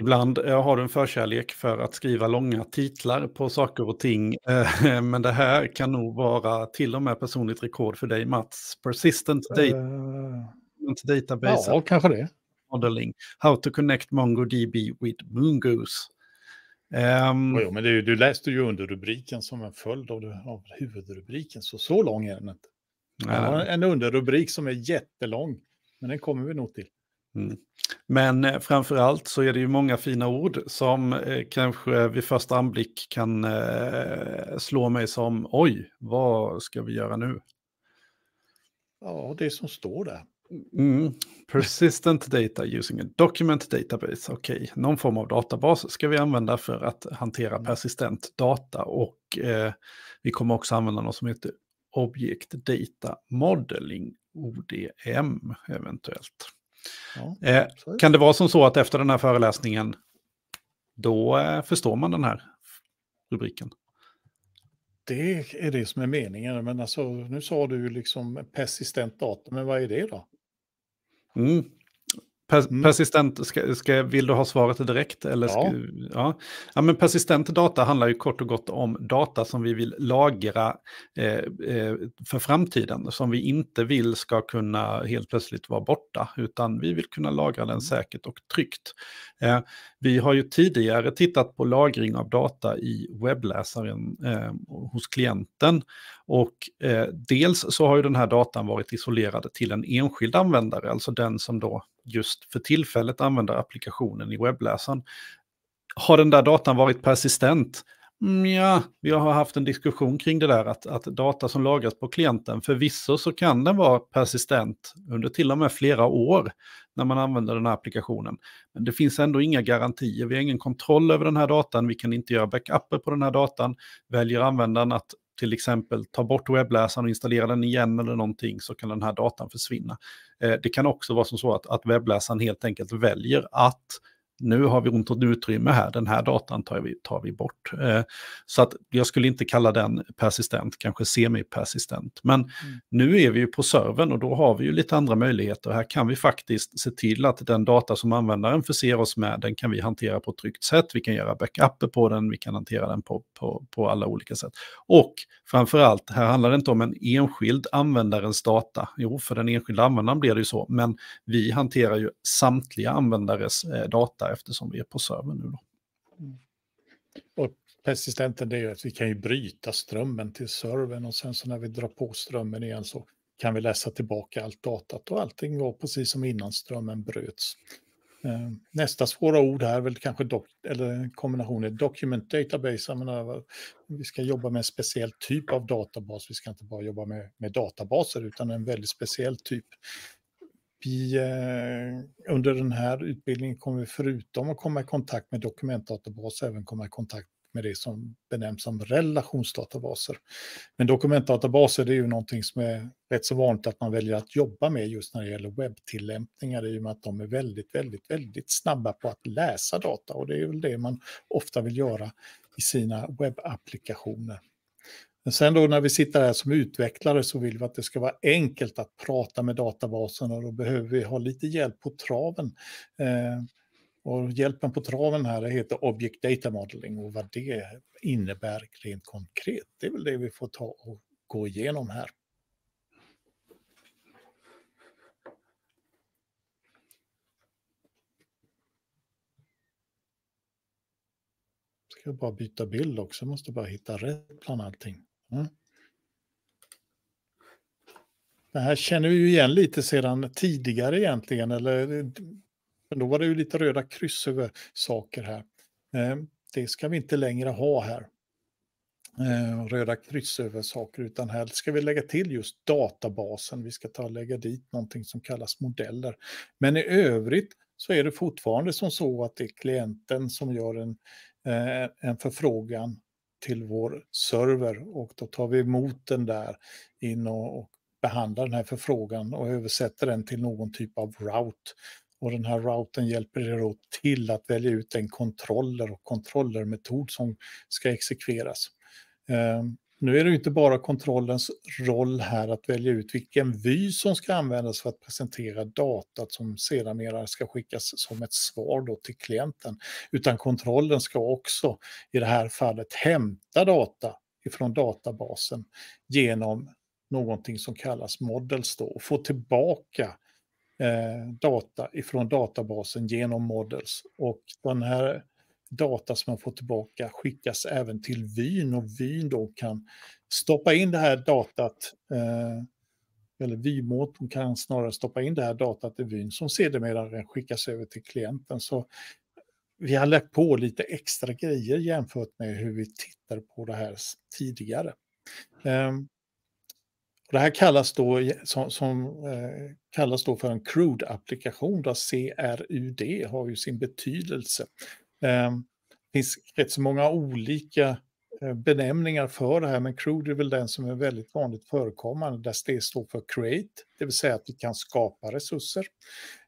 Ibland eh, har du en förkärlek för att skriva långa titlar på saker och ting. eh, Men det här kan nog vara till och med personligt rekord för dig Mats. Persistent data, Eh, database ja, kanske det. modeling. How to connect MongoDB with Mongoose. Ehm, Jo, men det, du läste ju under rubriken som en följd av, av huvudrubriken, så så lång är den inte. Jag har en underrubrik som är jättelång, men den kommer vi nog till. Mm. Men eh, framför allt så är det ju många fina ord som eh, kanske vid första anblick kan eh, slå mig som oj, vad ska vi göra nu? Ja, det som står där. Mm. Persistent data using a document database. Okej, någon form av databas ska vi använda för att hantera persistent data och eh, vi kommer också använda något som heter Object Data Modeling, ODM eventuellt. Ja, Eh, kan det vara som så att efter den här föreläsningen då eh, förstår man den här rubriken? Det är det som är meningen. Men alltså, nu sa du liksom persistent data, men vad är det då? Mm. Per, Mm. Persistent, ska, ska, vill du ha svaret direkt? Eller ska, Ja. ja. Ja. men persistent data handlar ju kort och gott om data som vi vill lagra eh, eh, för framtiden. Som vi inte vill ska kunna helt plötsligt vara borta. Utan vi vill kunna lagra den säkert och tryggt. Eh, vi har ju tidigare tittat på lagring av data i webbläsaren eh, hos klienten. Och eh, dels så har ju den här datan varit isolerad till en enskild användare, alltså den som då just för tillfället använder applikationen i webbläsaren. Har den där datan varit persistent? Mm, Ja, vi har haft en diskussion kring det där att, att data som lagras på klienten, förvisso så kan den vara persistent under till och med flera år när man använder den här applikationen. Men det finns ändå inga garantier, vi har ingen kontroll över den här datan, vi kan inte göra backuper på den här datan. Väljer användaren att till exempel ta bort webbläsaren och installera den igen eller någonting så kan den här datan försvinna. Eh, det kan också vara som så att, att webbläsaren helt enkelt väljer att nu har vi ont om utrymme här, den här datan tar vi, tar vi bort. Eh, Så att jag skulle inte kalla den persistent, kanske semi-persistent. Men nu är vi ju på servern och då har vi ju lite andra möjligheter. Här kan vi faktiskt se till att den data som användaren förser oss med, den kan vi hantera på ett tryggt sätt. Vi kan göra backuper på den, vi kan hantera den på, på, på alla olika sätt. Och framför allt, här handlar det inte om en enskild användarens data. Jo, för den enskilda användaren blir det ju så, men vi hanterar ju samtliga användares eh, data eftersom vi är på servern nu. Då. Mm. Och persistenten det är ju att vi kan ju bryta strömmen till servern och sen så när vi drar på strömmen igen så kan vi läsa tillbaka allt datat och allting var precis som innan strömmen bröts. Eh, nästa svåra ord här är väl kanske doc, eller kombinationen document database. Menar, vi ska jobba med en speciell typ av databas. Vi ska inte bara jobba med, med databaser utan en väldigt speciell typ. Vi, eh, under den här utbildningen kommer vi förutom att komma i kontakt med dokumentdatabaser även komma i kontakt med det som benämns som relationsdatabaser. Men dokumentdatabaser det är ju någonting som är rätt så vanligt att man väljer att jobba med just när det gäller webbtillämpningar i och med att de är väldigt, väldigt, väldigt snabba på att läsa data och det är väl det man ofta vill göra i sina webbapplikationer. Men sen då när vi sitter här som utvecklare så vill vi att det ska vara enkelt att prata med databasen och då behöver vi ha lite hjälp på traven. Eh, och hjälpen på traven här heter Object Data Modeling och vad det innebär rent konkret, det är väl det vi får ta och gå igenom här. Ska jag bara byta bild också, måste bara hitta rätt bland allting. Mm. Det här känner vi ju igen lite sedan tidigare egentligen, eller men då var det ju lite röda kryss över saker här. Eh, det ska vi inte längre ha här. Eh, röda kryss över saker, utan här ska vi lägga till just databasen. Vi ska ta och lägga dit någonting som kallas modeller. Men i övrigt så är det fortfarande som så att det är klienten som gör en, eh, en förfrågan till vår server och då tar vi emot den där in och, och behandlar den här förfrågan och översätter den till någon typ av route. Och den här routern hjälper er då till att välja ut en kontroller och kontrollermetod som ska exekveras. Ehm, nu är det inte bara kontrollens roll här att välja ut vilken vy som ska användas för att presentera datat som sedan ska skickas som ett svar då till klienten, utan kontrollen ska också i det här fallet hämta data ifrån databasen genom någonting som kallas models då, och få tillbaka eh, data ifrån databasen genom models. Och den här data som man får tillbaka skickas även till vyn och vyn då kan stoppa in det här datat, eh, eller vymotorn kan snarare stoppa in det här datat i vyn som sedermera skickas över till klienten. Så vi har lagt på lite extra grejer jämfört med hur vi tittade på det här tidigare. Ehm, det här kallas då, som, som eh, kallas då för en CRUD-applikation, där CRUD har ju sin betydelse. Ehm, det finns rätt så många olika eh, benämningar för det här, men CRUD är väl den som är väldigt vanligt förekommande, där C står för Create, det vill säga att vi kan skapa resurser.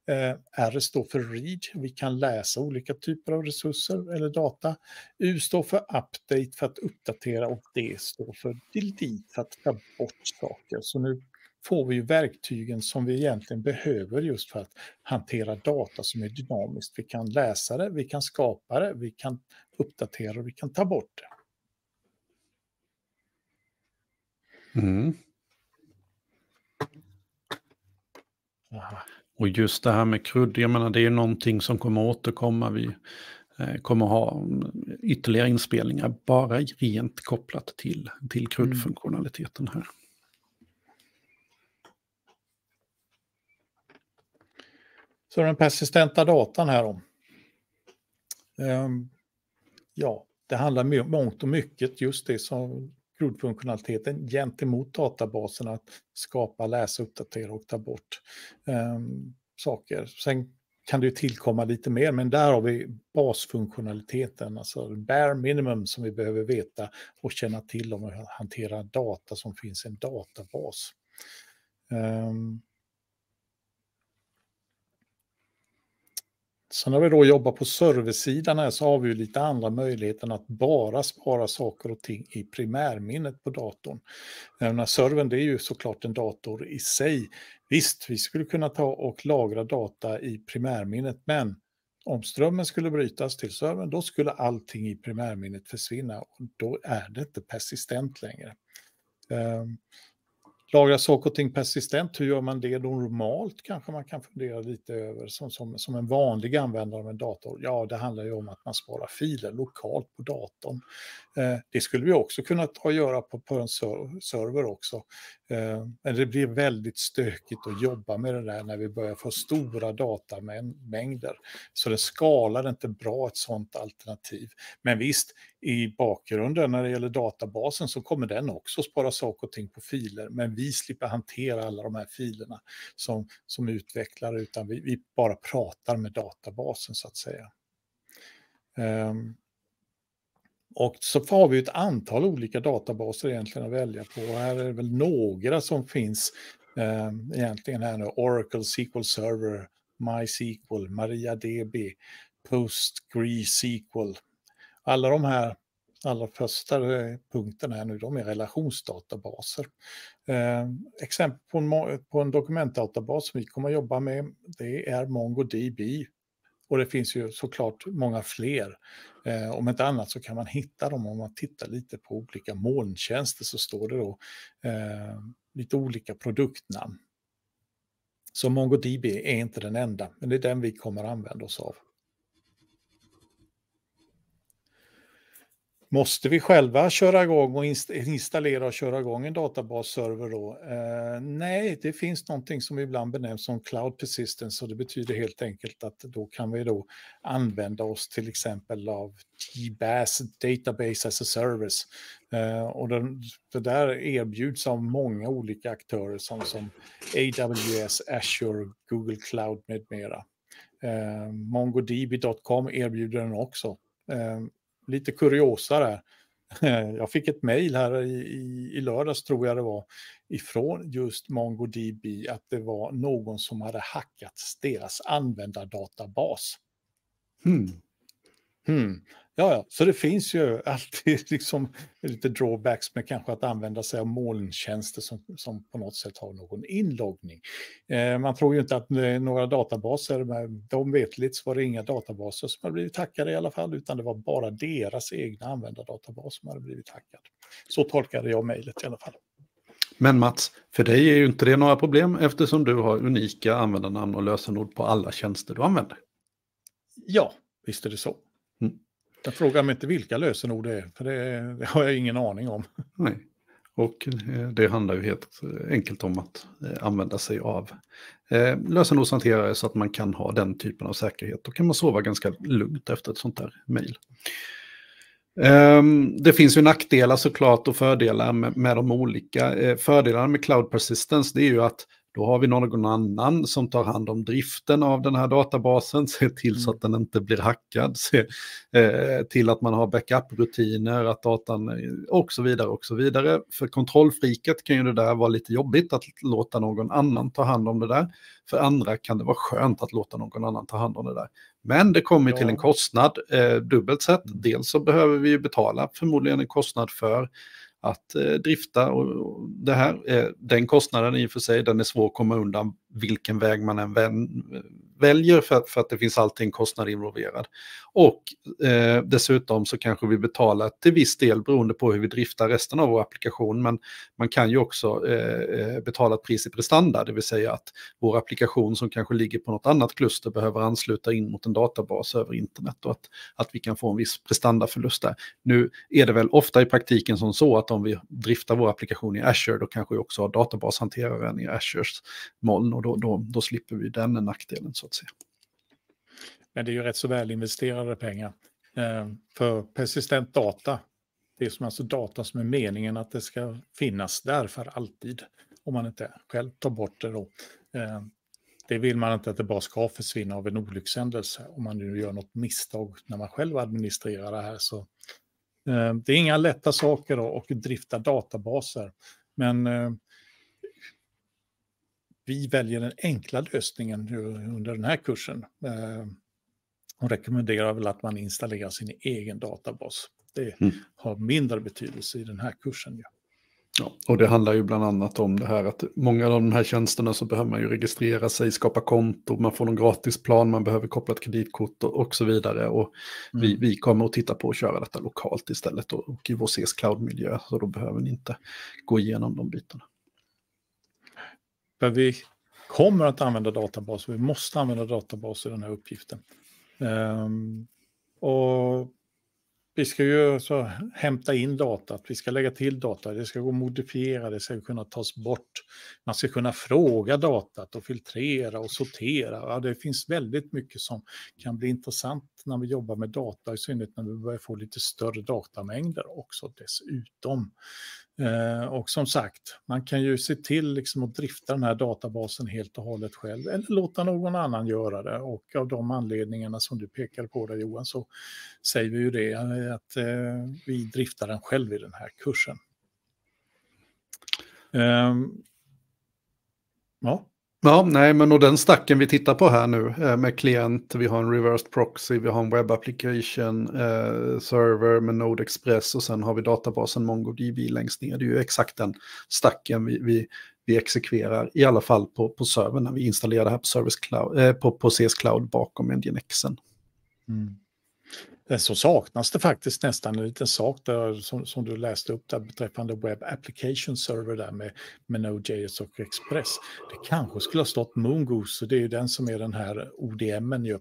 Eh, R står för read, vi kan läsa olika typer av resurser eller data. U står för update för att uppdatera och D står för delete för att ta bort saker. Så nu får vi verktygen som vi egentligen behöver just för att hantera data som är dynamiskt. Vi kan läsa det, vi kan skapa det, vi kan uppdatera och vi kan ta bort det. Mm. Och just det här med krudd, jag menar det är någonting som kommer återkomma. Vi eh, kommer ha ytterligare inspelningar bara rent kopplat till, till kruddfunktionaliteten här. Så den persistenta datan här då. Um, ja, det handlar mångt och mycket just det som grundfunktionaliteten gentemot databasen att skapa, läsa, uppdatera och ta bort um, saker. Sen kan det ju tillkomma lite mer, men där har vi basfunktionaliteten, alltså bare minimum som vi behöver veta och känna till om att hantera data som finns i en databas. Um, Så när vi då jobbar på serversidan här så har vi ju lite andra möjligheter än att bara spara saker och ting i primärminnet på datorn. När servern det är ju såklart en dator i sig. Visst, vi skulle kunna ta och lagra data i primärminnet, men om strömmen skulle brytas till servern, då skulle allting i primärminnet försvinna. Och då är det inte persistent längre. Ehm, Lagra saker och ting persistent, hur gör man det normalt kanske man kan fundera lite över som, som, som en vanlig användare av en dator? Ja, det handlar ju om att man sparar filer lokalt på datorn. Eh, det skulle vi också kunna ta och göra på, på en ser server också. Eh, men det blir väldigt stökigt att jobba med det där när vi börjar få stora datamängder. Så det skalar inte bra ett sådant alternativ. Men visst, i bakgrunden när det gäller databasen så kommer den också spara saker och ting på filer. Men vi slipper hantera alla de här filerna som, som utvecklare utan vi, vi bara pratar med databasen så att säga. Um, och så har vi ett antal olika databaser egentligen att välja på. Och här är det väl några som finns eh, egentligen här nu. Oracle SQL Server, MySQL, MariaDB, PostgreSQL. Alla de här allra första eh, punkterna här nu, de är relationsdatabaser. Eh, exempel på en, på en dokumentdatabas som vi kommer att jobba med, det är MongoDB. Och det finns ju såklart många fler. Eh, om inte annat så kan man hitta dem om man tittar lite på olika molntjänster så står det då eh, lite olika produktnamn. Så MongoDB är inte den enda, men det är den vi kommer att använda oss av. Måste vi själva köra igång och installera och köra igång en databasserver då? Eh, nej, det finns någonting som ibland benämns som cloud persistence och det betyder helt enkelt att då kan vi då använda oss till exempel av GBAS, Database as a Service. Eh, och den, det där erbjuds av många olika aktörer som, som AWS, Azure, Google Cloud med mera. Eh, MongoDB.com erbjuder den också. Eh, Lite kuriosa där. Jag fick ett mejl här i, i, i lördags tror jag det var ifrån just MongoDB att det var någon som hade hackat deras användardatabas. Hmm. Hmm. Ja, ja, så det finns ju alltid liksom lite drawbacks med kanske att använda sig av molntjänster som, som på något sätt har någon inloggning. Eh, man tror ju inte att några databaser, de vetligt så var det inga databaser som hade blivit hackade i alla fall, utan det var bara deras egna användardatabas som hade blivit hackad. Så tolkade jag mejlet i alla fall. Men Mats, för dig är ju inte det några problem eftersom du har unika användarnamn och lösenord på alla tjänster du använder. Ja, visst är det så. Mm. Jag frågar mig inte vilka lösenord det är, för det, det har jag ingen aning om. Nej, och eh, det handlar ju helt enkelt om att eh, använda sig av eh, lösenordshanterare så att man kan ha den typen av säkerhet. Då kan man sova ganska lugnt efter ett sånt här mejl. Ehm, det finns ju nackdelar såklart och fördelar med, de olika. Eh, fördelarna med cloud persistence det är ju att då har vi någon annan som tar hand om driften av den här databasen, ser till så mm. att den inte blir hackad, ser eh, till att man har backup-rutiner, att datan och så vidare och så vidare. För kontrollfriket kan ju det där vara lite jobbigt att låta någon annan ta hand om det där. För andra kan det vara skönt att låta någon annan ta hand om det där. Men det kommer ja. till en kostnad eh, dubbelt sett. Dels så behöver vi betala förmodligen en kostnad för att eh, drifta och, det här. Eh, den kostnaden i och för sig, den är svår att komma undan vilken väg man än väljer för, för att det finns alltid en kostnad involverad. Och eh, dessutom så kanske vi betalar till viss del beroende på hur vi driftar resten av vår applikation. Men man kan ju också eh, eh, betala ett pris i prestanda, det vill säga att vår applikation som kanske ligger på något annat kluster behöver ansluta in mot en databas över internet och att, att vi kan få en viss prestandaförlust där. Nu är det väl ofta i praktiken som så att om vi driftar vår applikation i Azure då kanske vi också har databashanteraren i Azures moln och då, då, då slipper vi den nackdelen så att säga. Men det är ju rätt så väl investerade pengar. Ehm, för persistent data, det är som alltså data som är meningen att det ska finnas där för alltid. Om man inte själv tar bort det då. Ehm, det vill man inte att det bara ska försvinna av en olyckshändelse. Om man nu gör något misstag när man själv administrerar det här. Så, ehm, det är inga lätta saker då, att drifta databaser. Men vi väljer den enkla lösningen under den här kursen. Och rekommenderar väl att man installerar sin egen databas. Det mm. har mindre betydelse i den här kursen. Ja. Ja, och det handlar ju bland annat om det här att många av de här tjänsterna så behöver man ju registrera sig, skapa konto, man får någon gratisplan, man behöver koppla ett kreditkort och, och så vidare. Och mm. vi, vi kommer att titta på att köra detta lokalt istället och, och i vår CS Cloud-miljö, så då behöver ni inte gå igenom de bitarna. För vi kommer att använda databaser, vi måste använda databaser i den här uppgiften. Um, och vi ska ju så hämta in datat, vi ska lägga till data, det ska gå att modifiera, det ska kunna tas bort. Man ska kunna fråga datat och filtrera och sortera. Ja, det finns väldigt mycket som kan bli intressant när vi jobbar med data, i synnerhet när vi börjar få lite större datamängder också dessutom. Eh, och som sagt, man kan ju se till liksom att drifta den här databasen helt och hållet själv eller låta någon annan göra det. Och av de anledningarna som du pekar på där Johan så säger vi ju det eh, att eh, vi driftar den själv i den här kursen. Ehm, ja. Ja, nej, men och den stacken vi tittar på här nu eh, med klient, vi har en reversed proxy, vi har en web application, eh, server med Node Express och sen har vi databasen MongoDB längst ner. Det är ju exakt den stacken vi, vi, vi exekverar, i alla fall på, på servern när vi installerar det här på, Service Cloud, eh, på, på CS Cloud bakom NGINXen. Mm så saknas det faktiskt nästan en liten sak där, som, som du läste upp där beträffande Web Application Server där med, med Node.js och Express. Det kanske skulle ha stått Mongoose, det är ju den som är den här ODMen ju,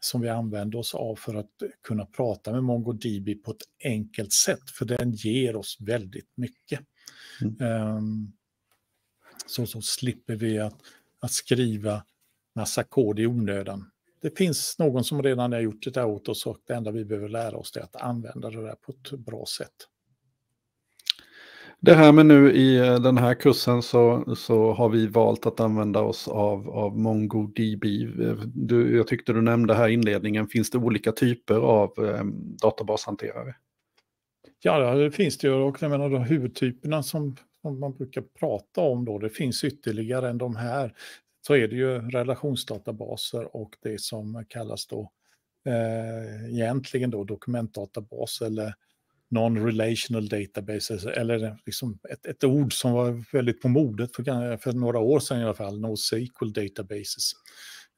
som vi använder oss av för att kunna prata med MongoDB på ett enkelt sätt, för den ger oss väldigt mycket. Mm. Um, så, så slipper vi att, att skriva massa kod i onödan det finns någon som redan har gjort det där åt oss och det enda vi behöver lära oss är att använda det där på ett bra sätt. Det här med nu i eh, den här kursen så, så har vi valt att använda oss av, av MongoDB. Du, jag tyckte du nämnde här i inledningen, finns det olika typer av eh, databashanterare? Ja, det finns det ju och jag menar de huvudtyperna som, som man brukar prata om då, det finns ytterligare än de här så är det ju relationsdatabaser och det som kallas då eh, egentligen då dokumentdatabas eller non-relational databases, eller liksom ett, ett, ord som var väldigt på modet för, för några år sedan i alla fall, NoSQL databases.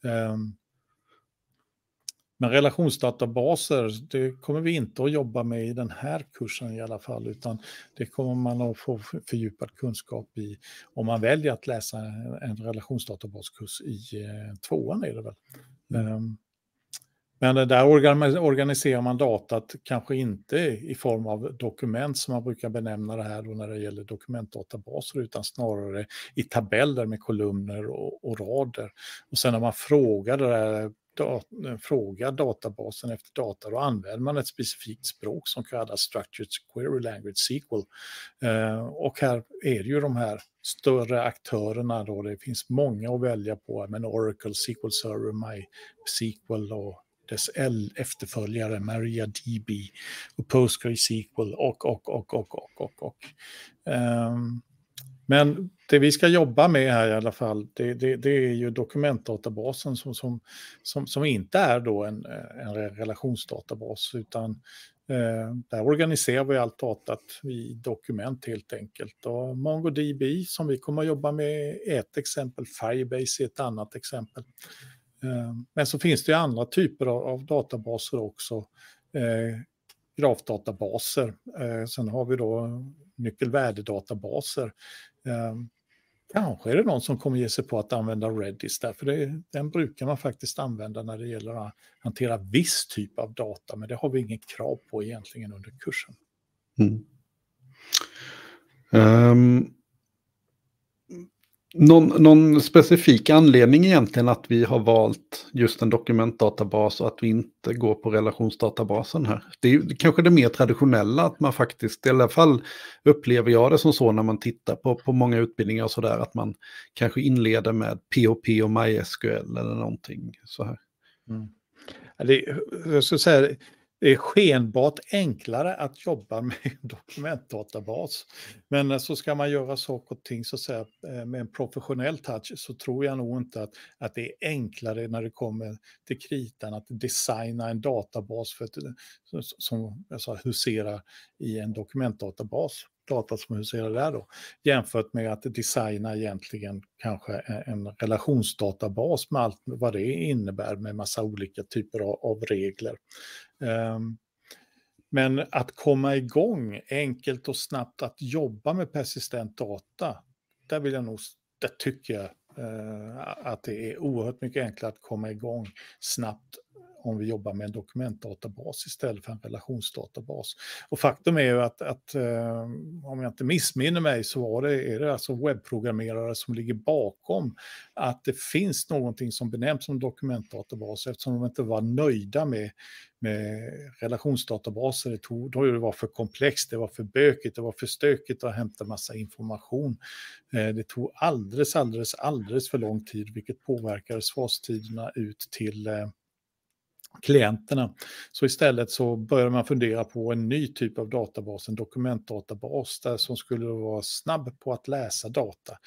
Um, men relationsdatabaser, det kommer vi inte att jobba med i den här kursen i alla fall, utan det kommer man att få fördjupad kunskap i om man väljer att läsa en relationsdatabaskurs i eh, tvåan är det väl. Mm. Um, men där organiserar man datat, kanske inte i form av dokument som man brukar benämna det här då när det gäller dokumentdatabaser, utan snarare i tabeller med kolumner och, och rader. Och sen när man frågar, det där, dat, eh, frågar databasen efter data, då använder man ett specifikt språk som kallas Structured Query Language SQL. Eh, och här är det ju de här större aktörerna då, det finns många att välja på, men Oracle, SQL Server, MySQL och dess L efterföljare MariaDB och PostgreSQL och, och, och, och, och, och, och. Um, men det vi ska jobba med här i alla fall, det, det, det är ju dokumentdatabasen som, som, som, som, inte är då en, en relationsdatabas, utan eh, där organiserar vi allt datat i dokument helt enkelt. Och MongoDB som vi kommer att jobba med är ett exempel, Firebase är ett annat exempel. Eh, men så finns det ju andra typer av, databaser också. Eh, grafdatabaser. Eh, sen har vi då nyckelvärdedatabaser. Eh, Kanske är det någon som kommer ge sig på att använda Redis, därför det, den brukar man faktiskt använda när det gäller att hantera viss typ av data, men det har vi inget krav på egentligen under kursen. Mm. Um, någon, någon, specifik anledning egentligen att vi har valt just en dokumentdatabas och att vi inte går på relationsdatabasen här. Det är kanske det mer traditionella att man faktiskt, i alla fall upplever jag det som så när man tittar på, på många utbildningar och sådär, att man kanske inleder med POP och MySQL eller någonting så här. Mm. Det, jag skulle säga, det är skenbart enklare att jobba med en dokumentdatabas. Men så ska man göra saker och ting så att säga, eh, med en professionell touch så tror jag nog inte att, att det är enklare när det kommer till kritan att designa en databas för att, eh, som jag sa, huserar i en dokumentdatabas data som huserar där då, jämfört med att designa egentligen kanske en relationsdatabas med allt vad det innebär med massa olika typer av, av regler. Um, men att komma igång enkelt och snabbt att jobba med persistent data, där vill jag nog, där tycker jag uh, att det är oerhört mycket enklare att komma igång snabbt om vi jobbar med en dokumentdatabas istället för en relationsdatabas. Och faktum är ju att, att eh, om jag inte missminner mig så var det, är det alltså webbprogrammerare som ligger bakom att det finns någonting som benämns som dokumentdatabas eftersom de inte var nöjda med, med relationsdatabaser. Det, tog, då det var för komplext, det var för bökigt, det var för stökigt att hämta massa information. Eh, det tog alldeles, alldeles, alldeles för lång tid, vilket påverkade svarstiderna ut till eh, klienterna. Så istället så började man fundera på en ny typ av databas, en dokumentdatabas där som skulle vara snabb på att läsa data.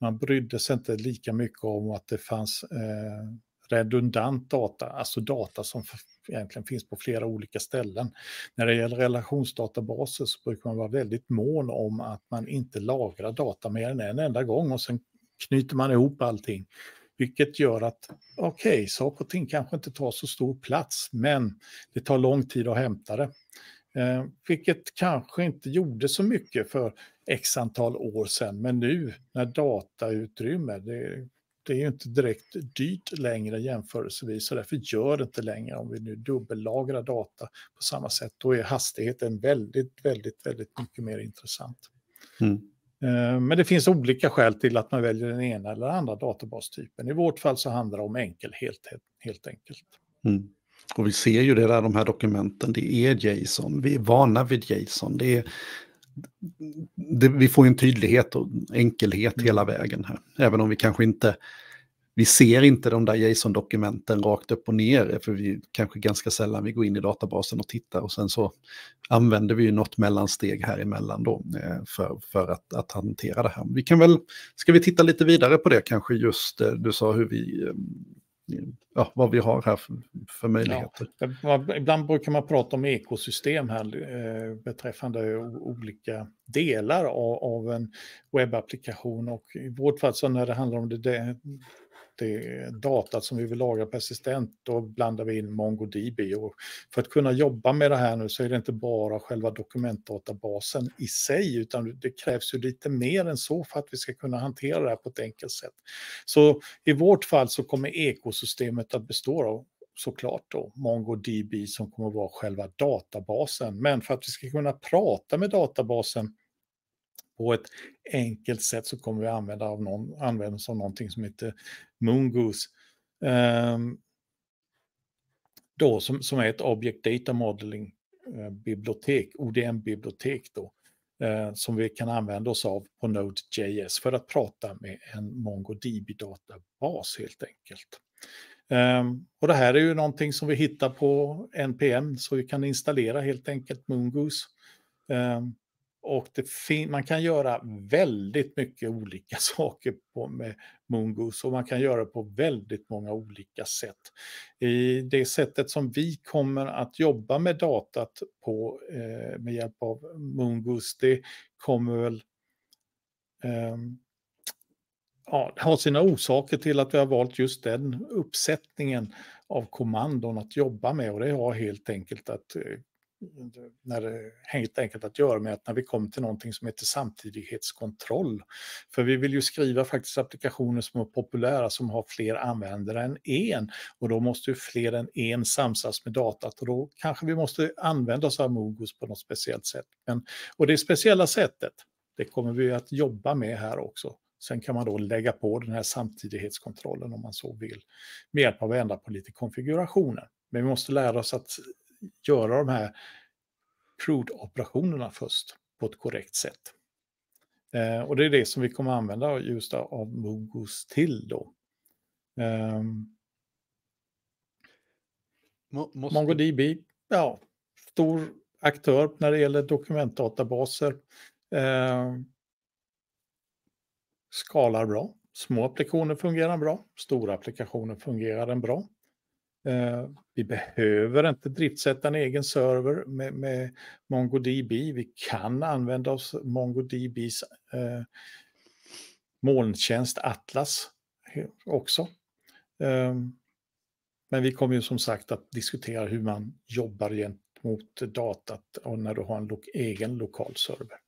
Man brydde sig inte lika mycket om att det fanns eh, redundant data, alltså data som egentligen finns på flera olika ställen. När det gäller relationsdatabaser så brukar man vara väldigt mån om att man inte lagrar data mer än en enda gång och sen knyter man ihop allting. Vilket gör att, okej, okay, saker och ting kanske inte tar så stor plats, men det tar lång tid att hämta det. Eh, vilket kanske inte gjorde så mycket för x antal år sedan, men nu när datautrymme, det, det är ju inte direkt dyrt längre jämförelsevis, så därför gör det inte längre om vi nu dubbellagrar data på samma sätt. Då är hastigheten väldigt, väldigt, väldigt mycket mer intressant. Mm. Eh, men det finns olika skäl till att man väljer den ena eller andra databastypen. I vårt fall så handlar det om enkelhet helt enkelt. Mm. Och vi ser ju det där, de här dokumenten, det är JSON, vi är vana vid JSON. Det är, det, vi får en tydlighet och enkelhet mm. hela vägen här. Även om vi kanske inte vi ser inte de där JSON-dokumenten rakt upp och ner, för vi kanske ganska sällan vi går in i databasen och tittar och sen så använder vi ju något mellansteg här emellan då eh, för, för att, att hantera det här. Vi kan väl, ska vi titta lite vidare på det kanske just, eh, du sa hur vi, eh, ja, vad vi har här för, för möjligheter. Ja, ibland brukar man prata om ekosystem här eh, beträffande olika delar av, av en webbapplikation och i vårt fall så när det handlar om det, det det datat som vi vill lagra persistent, då blandar vi in MongoDB. Och för att kunna jobba med det här nu så är det inte bara själva dokumentdatabasen i sig, utan det krävs ju lite mer än så för att vi ska kunna hantera det här på ett enkelt sätt. Så i vårt fall så kommer ekosystemet att bestå av såklart då MongoDB som kommer att vara själva databasen. Men för att vi ska kunna prata med databasen på ett enkelt sätt så kommer vi använda, av någon, använda oss av någonting som heter Moongoose. Um, då, som, som är ett Object Data Modeling-bibliotek, eh, ODM-bibliotek då, eh, som vi kan använda oss av på Node.js för att prata med en MongoDB-databas helt enkelt. Um, och det här är ju någonting som vi hittar på NPM så vi kan installera helt enkelt Moongoose. Um, och man kan göra väldigt mycket olika saker på, med Mongoose och man kan göra det på väldigt många olika sätt. I det sättet som vi kommer att jobba med datat på eh, med hjälp av Mongoose, det kommer väl eh, ja, ha sina orsaker till att vi har valt just den uppsättningen av kommandon att jobba med och det har helt enkelt att eh, när det helt enkelt att göra med att när vi kommer till någonting som heter samtidighetskontroll. För vi vill ju skriva faktiskt applikationer som är populära som har fler användare än en och då måste ju fler än en samsas med datat och då kanske vi måste använda oss av Mogos på något speciellt sätt. Men, och det speciella sättet, det kommer vi att jobba med här också. Sen kan man då lägga på den här samtidighetskontrollen om man så vill med hjälp av att ändra på lite konfigurationer. Men vi måste lära oss att göra de här CRUD-operationerna först på ett korrekt sätt. Eh, och det är det som vi kommer använda just av Mogos till då. Eh, Måste... MongoDB, ja, stor aktör när det gäller dokumentdatabaser. Eh, skalar bra. Små applikationer fungerar bra. Stora applikationer fungerar den bra. Eh, vi behöver inte driftsätta en egen server med, med MongoDB. Vi kan använda oss av MongoDBs eh, molntjänst Atlas också. Eh, men vi kommer ju som sagt att diskutera hur man jobbar gentemot datat och när du har en lo egen lokal server.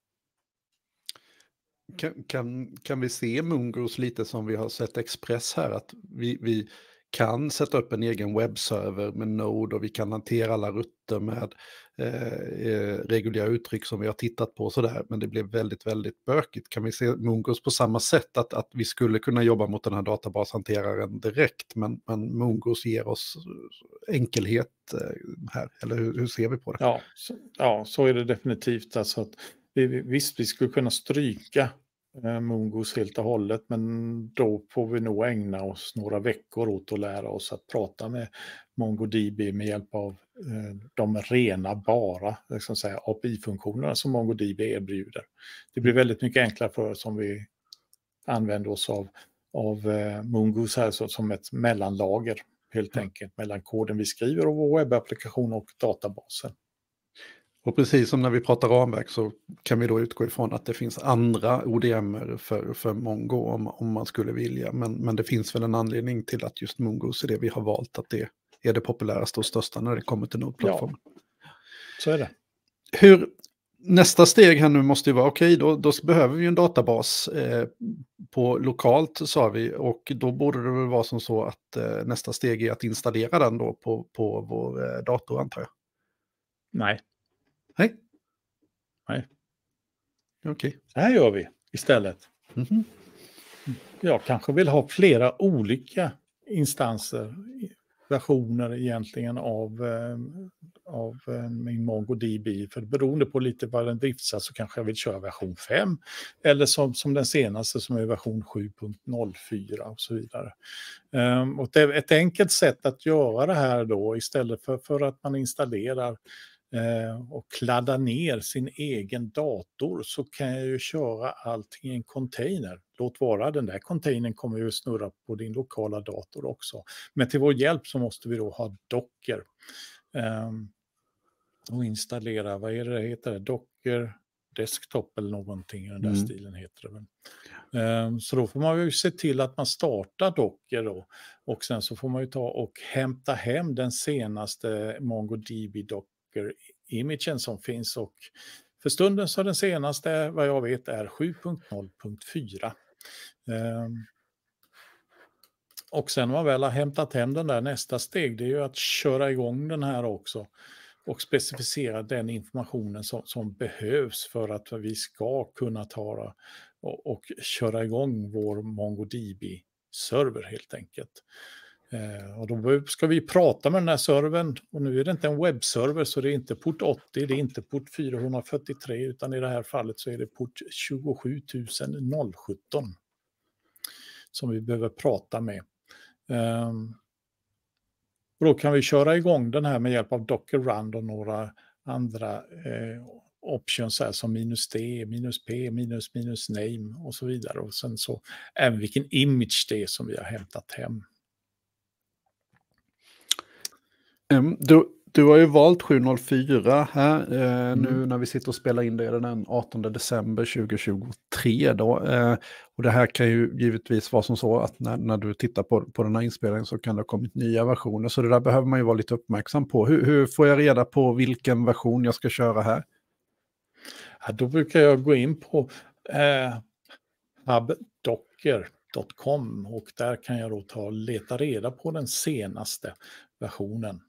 Kan, kan, kan vi se Mungos lite som vi har sett Express här, att vi, vi kan sätta upp en egen webbserver med Node och vi kan hantera alla rutter med eh, eh, reguljära uttryck som vi har tittat på och sådär. Men det blev väldigt, väldigt bökigt. Kan vi se Mungos på samma sätt att, att vi skulle kunna jobba mot den här databashanteraren direkt, men, men Mungos ger oss eh, enkelhet eh, här, eller hur, hur, ser vi på det? Ja, så, ja, så är det definitivt. Alltså att vi, visst, vi skulle kunna stryka Eh, Mungos helt och hållet, men då får vi nog ägna oss några veckor åt att lära oss att prata med MongoDB med hjälp av eh, de rena, bara liksom API-funktionerna som MongoDB erbjuder. Det blir väldigt mycket enklare för oss om vi använder oss av, av eh, Mungos här så, som ett mellanlager helt enkelt mellan koden vi skriver och vår webbapplikation och databasen. Och precis som när vi pratar ramverk så kan vi då utgå ifrån att det finns andra ODM för, för Mongo om, om man skulle vilja. Men, men det finns väl en anledning till att just Mongos är det vi har valt att det är det populäraste och största när det kommer till Node-plattformen. Ja, så är det. Hur, nästa steg här nu måste ju vara, okej, okay, då, då, behöver vi en databas eh, på lokalt, sa vi, och då borde det väl vara som så att eh, nästa steg är att installera den då på, på vår eh, dator, antar jag. Nej, Nej. Nej. Okej. Okay. Så här gör vi istället. Mm -hmm. Jag kanske vill ha flera olika instanser, versioner egentligen av, eh, av eh, min MongoDB. För beroende på lite vad den driftsar så kanske jag vill köra version 5. Eller som, som den senaste som är version 7.04 och så vidare. Um, och det är ett enkelt sätt att göra det här då istället för, för att man installerar och kladda ner sin egen dator så kan jag ju köra allting i en container. Låt vara den där containern kommer ju snurra på din lokala dator också. Men till vår hjälp så måste vi då ha Docker. Eh, och installera, vad är det det heter, Docker Desktop eller någonting i den där mm. stilen heter det väl. Ehm, så då får man ju se till att man startar Docker då. Och sen så får man ju ta och hämta hem den senaste MongoDB Docker-imagen som finns. Och för stunden så är den senaste, vad jag vet, är 7.0.4. Ehm, och sen när man väl har hämtat hem den där, nästa steg, det är ju att köra igång den här också och specificera den informationen som, som, behövs för att vi ska kunna ta och, och köra igång vår MongoDB-server helt enkelt. Eh, och då ska vi prata med den här servern och nu är det inte en webbserver så det är inte port 80, det är inte port 443 utan i det här fallet så är det port 27017 som vi behöver prata med. Ehm, och då kan vi köra igång den här med hjälp av Docker Run och några andra eh, options här som minus D, minus P, minus minus name och så vidare. Och sen så även vilken image det är som vi har hämtat hem. Um, du, du har ju valt 704 här eh, mm. nu när vi sitter och spelar in det den 18 december 2023. Då. Eh, och det här kan ju givetvis vara som så att när, när du tittar på, på den här inspelningen så kan det ha kommit nya versioner. Så det där behöver man ju vara lite uppmärksam på. Hur, hur får jag reda på vilken version jag ska köra här? Ja, då brukar jag gå in på eh, hubdocker.com och där kan jag då ta leta reda på den senaste versionen.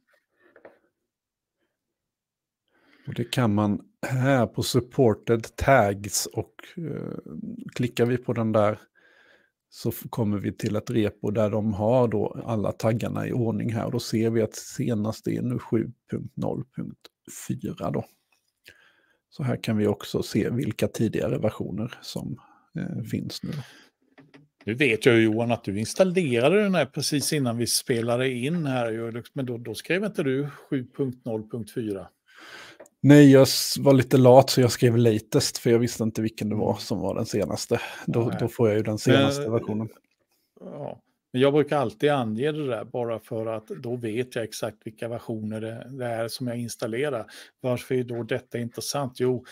Och det kan man här på supported tags och eh, klickar vi på den där så kommer vi till ett repo där de har då alla taggarna i ordning här och då ser vi att senast är nu 7.0.4 då. Så här kan vi också se vilka tidigare versioner som eh, finns nu. Nu vet jag Johan att du installerade den här precis innan vi spelade in här. Men då, då skrev inte du 7.0.4? Nej, jag var lite lat så jag skrev latest för jag visste inte vilken det var som var den senaste. Då, då får jag ju den senaste Men, versionen. Ja. Men jag brukar alltid ange det där bara för att då vet jag exakt vilka versioner det, är som jag installerar. Varför är då detta intressant? Jo,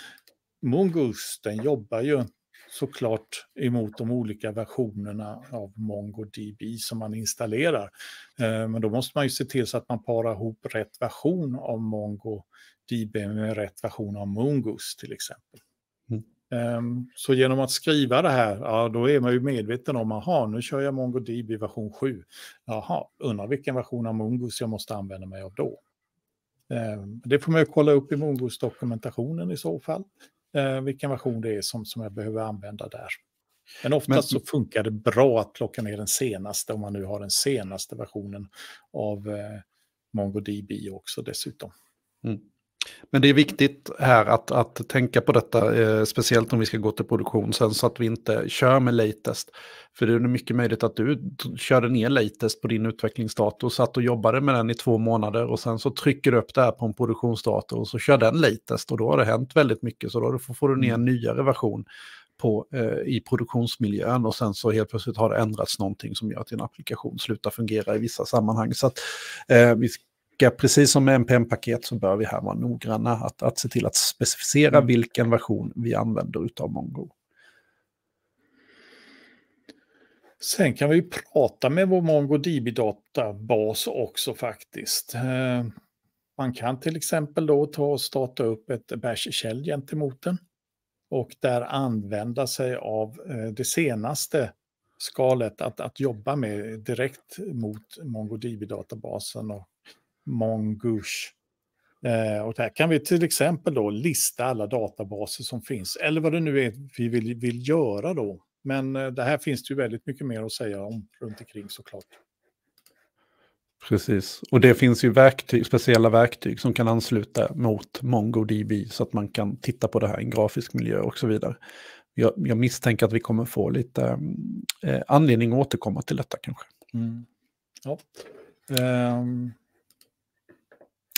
Mongoose den jobbar ju såklart emot de olika versionerna av MongoDB som man installerar. Eh, men då måste man ju se till så att man parar ihop rätt version av MongoDB med rätt version av Mongoose till exempel. Mm. Ehm, så genom att skriva det här, ja, då är man ju medveten om, att nu kör jag MongoDB version 7. Jaha, undrar vilken version av Mongoose jag måste använda mig av då. Ehm, det får man ju kolla upp i Mongoose-dokumentationen i så fall eh, vilken version det är som, som jag behöver använda där. Men oftast Men, så funkar det bra att plocka ner den senaste om man nu har den senaste versionen av eh, MongoDB också dessutom. Mm. Men det är viktigt här att, att tänka på detta, eh, speciellt om vi ska gå till produktion sen, så att vi inte kör med latest. För det är mycket möjligt att du körde ner latest på din utvecklingsdator, satt och jobbade med den i två månader och sen så trycker du upp det här på en produktionsdator och så kör den latest och då har det hänt väldigt mycket, så då får du ner en mm. nyare version på, eh, i produktionsmiljön och sen så helt plötsligt har det ändrats någonting som gör att din applikation slutar fungera i vissa sammanhang. Så att, eh, vi precis som med NPM-paket så bör vi här vara noggranna att, att se till att specificera mm. vilken version vi använder av Mongo. Sen kan vi prata med vår MongoDB-databas också faktiskt. Eh, man kan till exempel då ta och starta upp ett bash-shell gentemot den och där använda sig av eh, det senaste skalet att, att jobba med direkt mot MongoDB-databasen och Mongoose. Eh, och här kan vi till exempel då lista alla databaser som finns, eller vad det nu är vi vill, vill göra då. Men eh, det här finns det ju väldigt mycket mer att säga om runt omkring såklart. Precis, och det finns ju verktyg, speciella verktyg som kan ansluta mot MongoDB så att man kan titta på det här i en grafisk miljö och så vidare. Jag, jag misstänker att vi kommer få lite eh, anledning att återkomma till detta kanske. Mm. Ja. Um,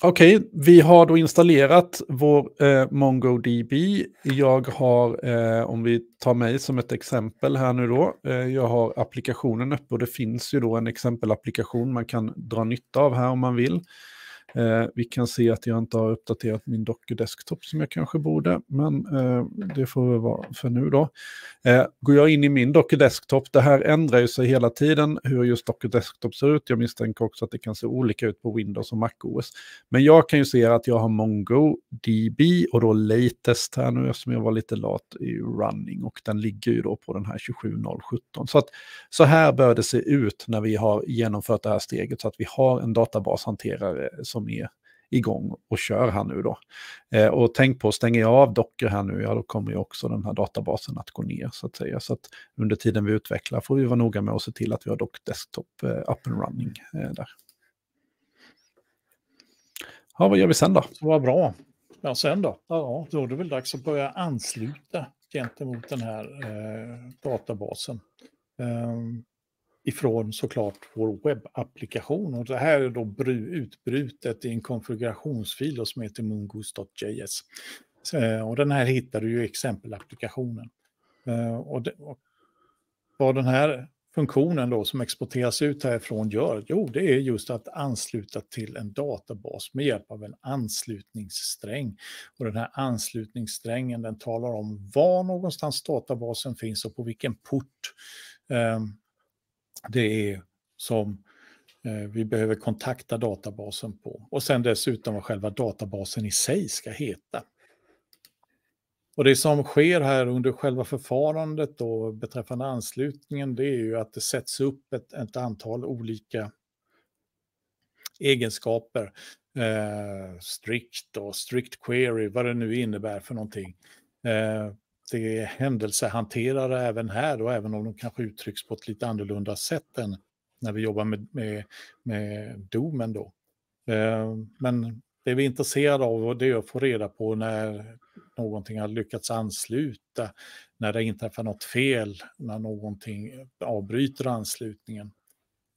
Okej, okay, vi har då installerat vår eh, MongoDB. Jag har, eh, om vi tar mig som ett exempel här nu då, eh, jag har applikationen uppe och det finns ju då en exempelapplikation man kan dra nytta av här om man vill. Eh, vi kan se att jag inte har uppdaterat min Docker Desktop som jag kanske borde, men eh, det får väl vara för nu då. Eh, går jag in i min Docker Desktop, det här ändrar ju sig hela tiden hur just Docker Desktop ser ut. Jag misstänker också att det kan se olika ut på Windows och MacOS. Men jag kan ju se att jag har MongoDB och då latest här nu eftersom jag var lite lat i running och den ligger ju då på den här 27017. Så att så här bör det se ut när vi har genomfört det här steget så att vi har en databashanterare som som är igång och kör här nu då. Eh, och tänk på, stänger jag av Docker här nu, ja då kommer ju också den här databasen att gå ner så att säga. Så att under tiden vi utvecklar får vi vara noga med att se till att vi har Docker Desktop eh, up and running eh, där. Ja, vad gör vi sen då? Vad bra. Ja, sen då? Ja, då är det väl dags att börja ansluta gentemot den här eh, databasen. Um, ifrån såklart vår webbapplikation. Och det här är då utbrutet i en konfigurationsfil som heter mongoose.js. Eh, och den här hittar du i exempelapplikationen. Eh, och, det, och vad den här funktionen då som exporteras ut härifrån gör? Jo, det är just att ansluta till en databas med hjälp av en anslutningssträng. Och den här anslutningssträngen den talar om var någonstans databasen finns och på vilken port um, det är som eh, vi behöver kontakta databasen på. Och sen dessutom vad själva databasen i sig ska heta. Och det som sker här under själva förfarandet då, beträffande anslutningen det är ju att det sätts upp ett, ett antal olika egenskaper. Eh, strict och strict query, vad det nu innebär för någonting. Eh, det är händelsehanterare även här och även om de kanske uttrycks på ett lite annorlunda sätt än när vi jobbar med, med, med domen då. Eh, men det vi är intresserade av det är att få reda på när någonting har lyckats ansluta, när det inträffar något fel, när någonting avbryter anslutningen.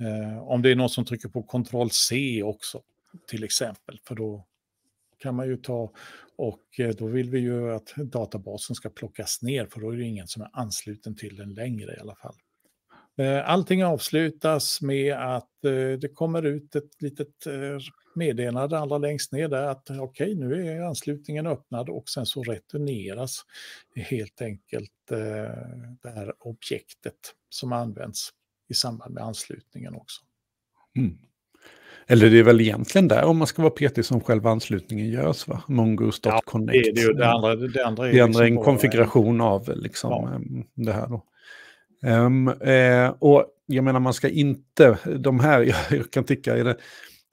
Eh, om det är någon som trycker på kontroll C också, till exempel, för då kan man ju ta och eh, då vill vi ju att databasen ska plockas ner för då är det ingen som är ansluten till den längre i alla fall. Eh, allting avslutas med att eh, det kommer ut ett litet meddelande allra längst ner där att okej, okay, nu är anslutningen öppnad och sen så returneras helt enkelt det här objektet som används i samband med anslutningen också. Mm. Eller det är väl egentligen där om man ska vara petig som själva anslutningen görs va? Mongoose.connect. Ja, det, det, det, andra, det andra är, det andra är liksom en konfiguration av liksom, ja. Ehm, det här då. Um, eh, och jag menar man ska inte, de här, jag, jag kan tycka, är det,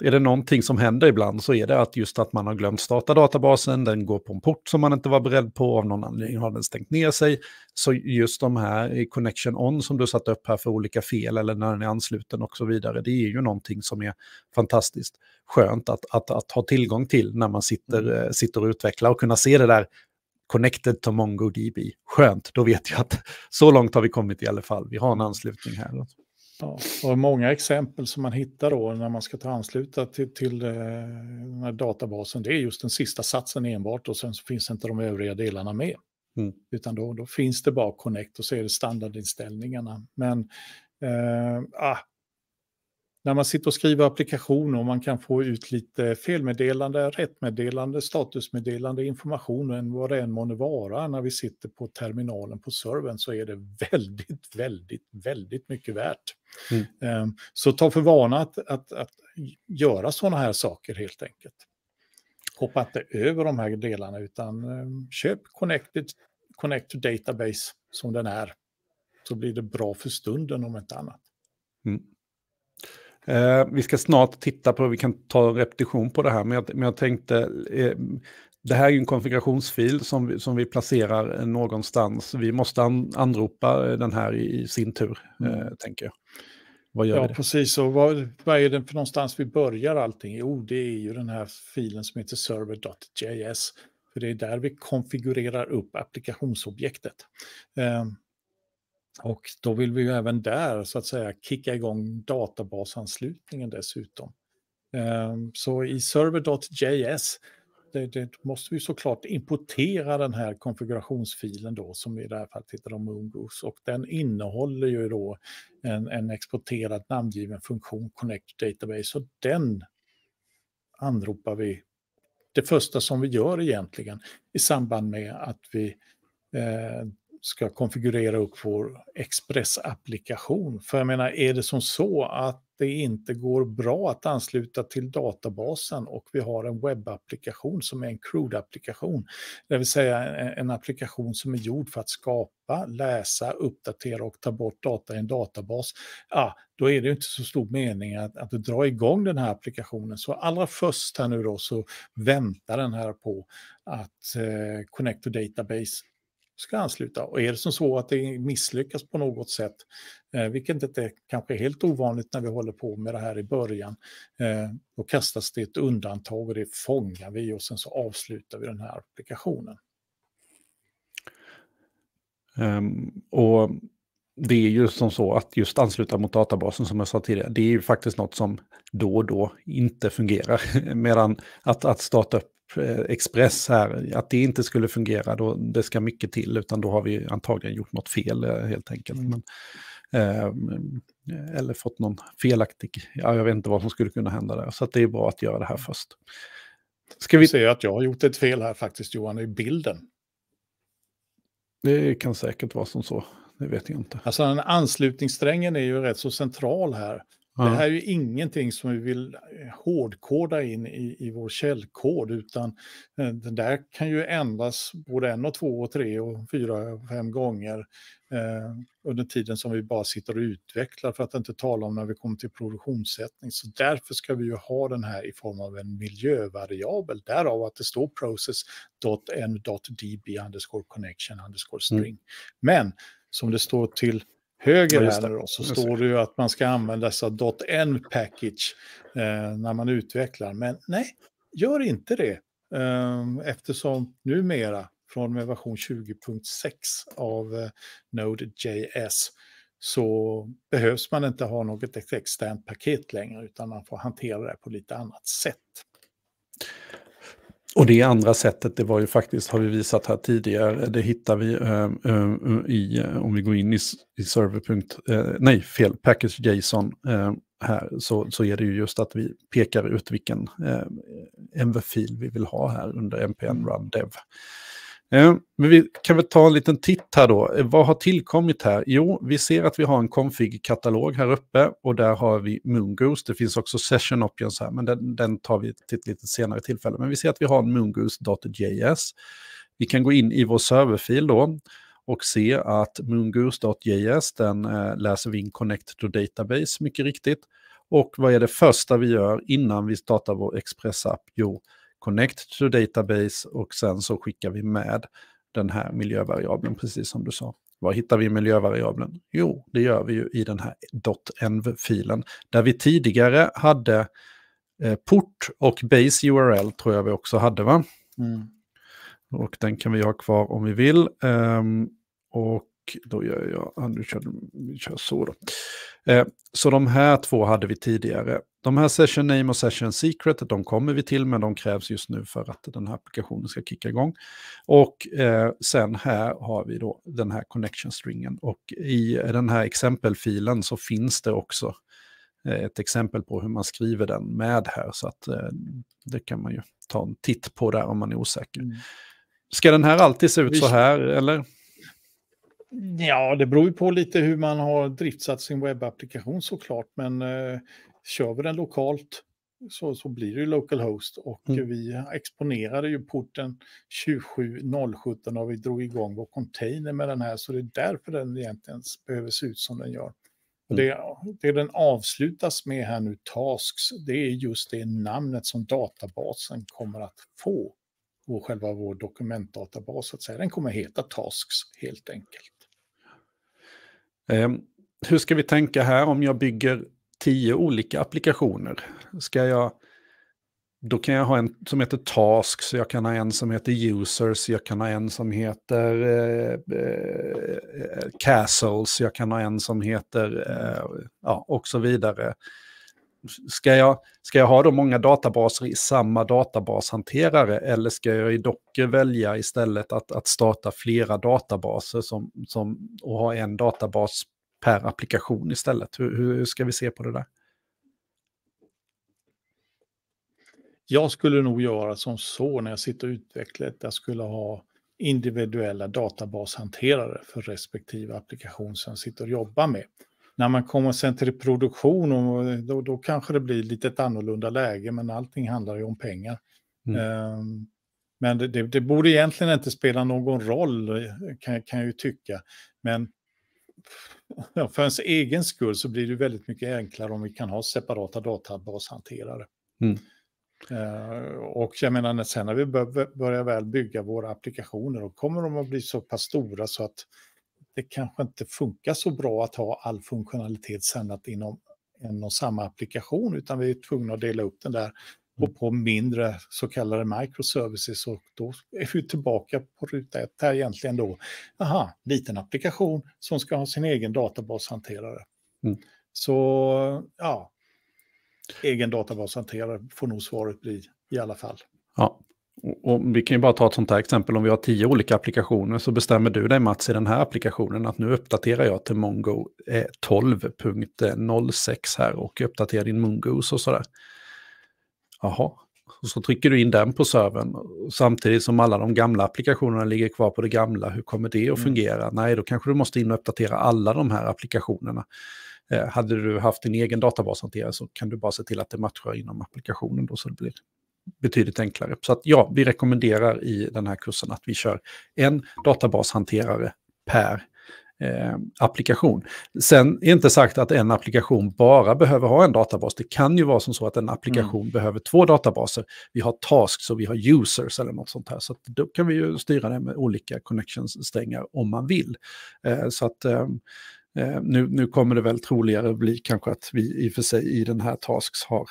är det någonting som händer ibland så är det att just att man har glömt starta databasen, den går på en port som man inte var beredd på, av någon anledning har den stängt ner sig. Så just de här connection on som du satt upp här för olika fel eller när den är ansluten och så vidare, det är ju någonting som är fantastiskt skönt att, att, att ha tillgång till när man sitter, mm. Eh, sitter och utvecklar och kunna se det där connected to MongoDB. Skönt, då vet jag att så långt har vi kommit i alla fall. Vi har en anslutning här. Ja, och många exempel som man hittar då när man ska ta ansluta till, till eh, den här databasen, det är just den sista satsen enbart och sen så finns inte de övriga delarna med. Mm. Utan då, då, finns det bara Connect och så är det standardinställningarna. Men eh, ah, när man sitter och skriver applikationer och man kan få ut lite felmeddelande, rättmeddelande, statusmeddelande, information än vad det än månde vara när vi sitter på terminalen på servern så är det väldigt, väldigt, väldigt mycket värt. Mm. Ehm, så ta för vana att, att, att göra sådana här saker helt enkelt. Hoppa inte över de här delarna utan ehm, köp Connected, Connect to Database som den är. Så blir det bra för stunden om inte annat. Mm. Eh, vi ska snart titta på, vi kan ta en repetition på det här, men jag, men jag tänkte, eh, det här är ju en konfigurationsfil som vi, som vi placerar någonstans. Vi måste an, anropa den här i, i sin tur, mm. eh, tänker jag. Vad gör ja, vi precis. Och vad, vad är det för någonstans vi börjar allting? Jo, det är ju den här filen som heter server.js. För det är där vi konfigurerar upp applikationsobjektet. Um, och då vill vi ju även där så att säga kicka igång databasanslutningen dessutom. Ehm, så i server.js det, det, måste vi såklart importera den här konfigurationsfilen då som i det här fallet heter Mongoose och den innehåller ju då en, en exporterad namngiven funktion Connect Database och den anropar vi det första som vi gör egentligen i samband med att vi eh, ska konfigurera upp vår Express-applikation. För jag menar, är det som så att det inte går bra att ansluta till databasen och vi har en webbapplikation som är en CRUD-applikation, det vill säga en applikation som är gjord för att skapa, läsa, uppdatera och ta bort data i en databas, ja, då är det inte så stor mening att, att dra igång den här applikationen. Så allra först här nu då så väntar den här på att eh, Connect to Database ska ansluta. Och är det som så att det misslyckas på något sätt, eh, vilket inte kanske är helt ovanligt när vi håller på med det här i början, eh, då kastas det ett undantag och det fångar vi och sen så avslutar vi den här applikationen. Um, och det är ju som så att just ansluta mot databasen som jag sa tidigare, det är ju faktiskt något som då och då inte fungerar. Medan att, att starta upp Express här, att det inte skulle fungera, då, det ska mycket till, utan då har vi antagligen gjort något fel eh, helt enkelt. Mm. Men, eh, eller fått någon felaktig, ja, jag vet inte vad som skulle kunna hända där. Så det är bra att göra det här först. Ska vi se att jag har gjort ett fel här faktiskt, Johan, i bilden. Det kan säkert vara som så, det vet jag inte. Alltså den anslutningssträngen är ju rätt så central här. Ja. Det här är ju ingenting som vi vill eh, hårdkoda in i, i vår källkod, utan eh, den där kan ju ändras både en och två och tre och fyra och fem gånger eh, under tiden som vi bara sitter och utvecklar, för att inte tala om när vi kommer till produktionssättning. Så därför ska vi ju ha den här i form av en miljövariabel, därav att det står process.n.db underscore connection underscore string. Mm. Men som det står till höger ja, här då, så står det ju att man ska använda av .n package eh, när man utvecklar. Men nej, gör inte det. Eh, eftersom numera från med version 20.6 av eh, Node.js så behövs man inte ha något externt paket längre utan man får hantera det på lite annat sätt. Och det andra sättet, det var ju faktiskt, har vi visat här tidigare, det hittar vi uh, uh, i, uh, om vi går in i, i server. nej, fel, package.json här, så, så är det ju just att vi pekar ut vilken env-fil vi vill ha här under npm run dev. Eh, men vi kan väl ta en liten titt här då. Eh, vad har tillkommit här? Jo, vi ser att vi har en config-katalog här uppe och där har vi Moongoose. Det finns också session options här, men den, den tar vi till ett lite senare tillfälle. Men vi ser att vi har en moongoose.js. Vi kan gå in i vår serverfil då och se att moongoose.js, den eh, läser vi in connect to database mycket riktigt. Och vad är det första vi gör innan vi startar vår Express-app? Jo, connect to database och sen så skickar vi med den här miljövariabeln, precis som du sa. Var hittar vi miljövariabeln? Jo, det gör vi ju i den här .env-filen, där vi tidigare hade eh, port och base URL tror jag vi också hade va? Mm. Och den kan vi ha kvar om vi vill. Um, och då gör jag, ja, nu kör, vi kör så då. Eh, så de här två hade vi tidigare. De här session name och session secret, de kommer vi till, men de krävs just nu för att den här applikationen ska kicka igång. Och eh, sen här har vi då den här connection stringen. Och i den här exempelfilen så finns det också eh, ett exempel på hur man skriver den med här. Så att eh, det kan man ju ta en titt på där om man är osäker. Mm. Ska den här alltid se ut så här, eller? Ja, det beror ju på lite hur man har driftsatt sin webbapplikation såklart, men eh, kör vi den lokalt så, så blir det ju localhost och mm. vi exponerade ju porten 27017 och vi drog igång vår container med den här, så det är därför den egentligen behöver se ut som den gör. Och det, mm. det den avslutas med här nu, tasks, det är just det namnet som databasen kommer att få. Och själva vår dokumentdatabas, så att säga. den kommer heta tasks helt enkelt. Eh, hur ska vi tänka här om jag bygger tio olika applikationer? Ska jag, då kan jag ha en som heter tasks, jag kan ha en som heter users, jag kan ha en som heter eh, eh, castles, jag kan ha en som heter, eh, ja, och så vidare. ska jag, ska jag ha då många databaser i samma databashanterare eller ska jag i Docker välja istället att, att starta flera databaser som, som, och ha en databas per applikation istället? Hur, hur ska vi se på det där? Jag skulle nog göra som så när jag sitter och utvecklar att jag skulle ha individuella databashanterare för respektive applikation som jag sitter och jobbar med. När man kommer sen till produktion, och då, då kanske det blir lite ett annorlunda läge, men allting handlar ju om pengar. Mm. Um, men det, det, det, borde egentligen inte spela någon roll, kan, kan jag ju tycka. Men för ens egen skull så blir det väldigt mycket enklare om vi kan ha separata databashanterare. Mm. Uh, och jag menar, sen när vi börjar väl bygga våra applikationer, då kommer de att bli så pass stora så att det kanske inte funkar så bra att ha all funktionalitet samlat inom en och samma applikation, utan vi är tvungna att dela upp den där mm. på mindre så kallade microservices och då är vi tillbaka på ruta ett här egentligen då. Aha, liten applikation som ska ha sin egen databashanterare. Mm. Så ja, egen databashanterare får nog svaret bli i alla fall. Ja, och vi kan ju bara ta ett sånt här exempel. Om vi har tio olika applikationer så bestämmer du dig Mats i den här applikationen att nu uppdaterar jag till Mongo 12.06 här och uppdaterar din Mongoose och sådär. Jaha, och så trycker du in den på servern samtidigt som alla de gamla applikationerna ligger kvar på det gamla. Hur kommer det att mm. fungera? Mm. Nej, då kanske du måste in och uppdatera alla de här applikationerna. Eh, hade du haft din egen databashanterare så kan du bara se till att det matchar inom applikationen då så det blir betydligt enklare. Så att ja, vi rekommenderar i den här kursen att vi kör en databashanterare per eh, applikation. Sen är inte sagt att en applikation bara behöver ha en databas. Det kan ju vara som så att en applikation mm. behöver två databaser. Vi har tasks och vi har users eller något sånt här. Så då kan vi ju styra det med olika connections-strängar om man vill. Eh, så att eh, eh, nu, nu kommer det väl troligare bli kanske att vi i och för sig i den här tasks har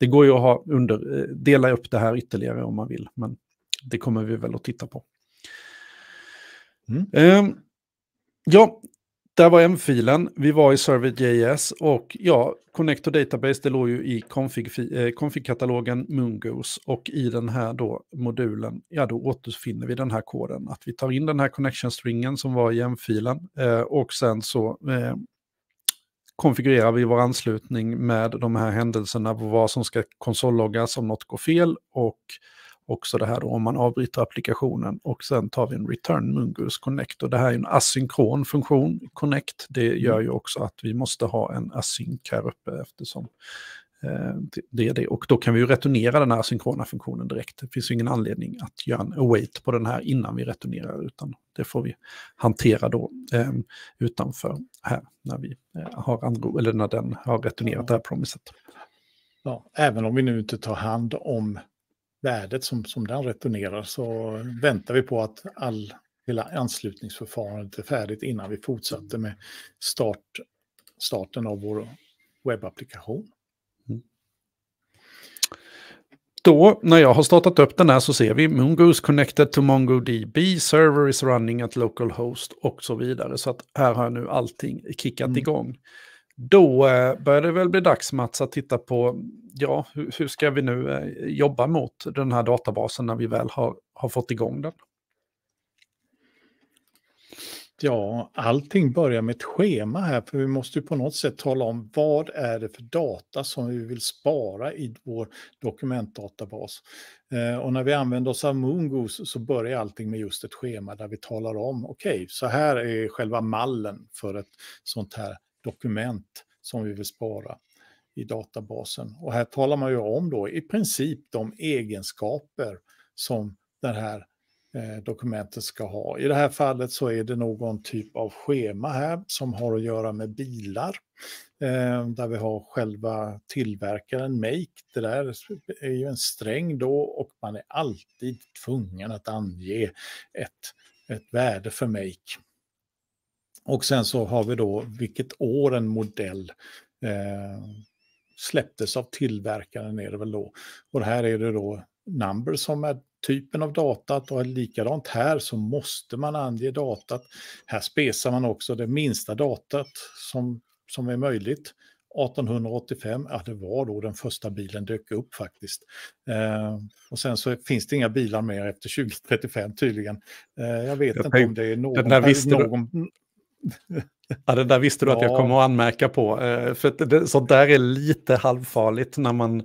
det går ju att ha under, eh, dela upp det här ytterligare om man vill, men det kommer vi väl att titta på. Mm. Ja, där var M-filen. Vi var i Server.js och ja, Connector Database, det låg ju i eh, config-katalogen config och i den här då modulen, ja då återfinner vi den här koden. Att vi tar in den här connection-stringen som var i M-filen eh, och sen så eh, konfigurerar vi vår anslutning med de här händelserna på vad som ska konsolloggas om något går fel och också det här då om man avbryter applikationen och sen tar vi en return Mungus Connect och det här är en asynkron funktion, Connect, det gör mm. ju också att vi måste ha en async här uppe eftersom Eh, det är det. Och då kan vi ju returnera den här asynkrona funktionen direkt. Det finns ju ingen anledning att göra en await på den här innan vi returnerar, utan det får vi hantera då eh, utanför här när, vi, eh, har andro, eller när den har returnerat det här promiset. Ja, även om vi nu inte tar hand om värdet som, som den returnerar så väntar vi på att all, hela anslutningsförfarandet är färdigt innan vi fortsätter med start, starten av vår webbapplikation. Då, när jag har startat upp den här så ser vi Mongoose connected to MongoDB, server is running at localhost och så vidare. Så att här har nu allting kickat mm. igång. Då eh, börjar det väl bli dags Mats att titta på, ja, hur, hur ska vi nu eh, jobba mot den här databasen när vi väl har, har fått igång den? Ja, allting börjar med ett schema här, för vi måste ju på något sätt tala om vad är det för data som vi vill spara i vår dokumentdatabas. Eh, och när vi använder oss av Moongoose så börjar allting med just ett schema där vi talar om, okej, okay, så här är själva mallen för ett sånt här dokument som vi vill spara i databasen. Och här talar man ju om då i princip de egenskaper som den här Eh, dokumentet ska ha. I det här fallet så är det någon typ av schema här som har att göra med bilar. Eh, där vi har själva tillverkaren Make. Det där är ju en sträng då och man är alltid tvungen att ange ett, ett värde för Make. Och sen så har vi då vilket år en modell eh, släpptes av tillverkaren är det väl då. Och här är det då number som är typen av datat och likadant här så måste man ange datat. Här spesar man också det minsta datat som, som är möjligt 1885, ja det var då den första bilen dök upp faktiskt. Eh, och sen så finns det inga bilar mer efter 2035 tydligen. Eh, jag vet jag inte om det är någon... Den där någon... Ja, det där visste du ja. att jag kommer att anmärka på. Eh, för det, sånt där är lite halvfarligt när man,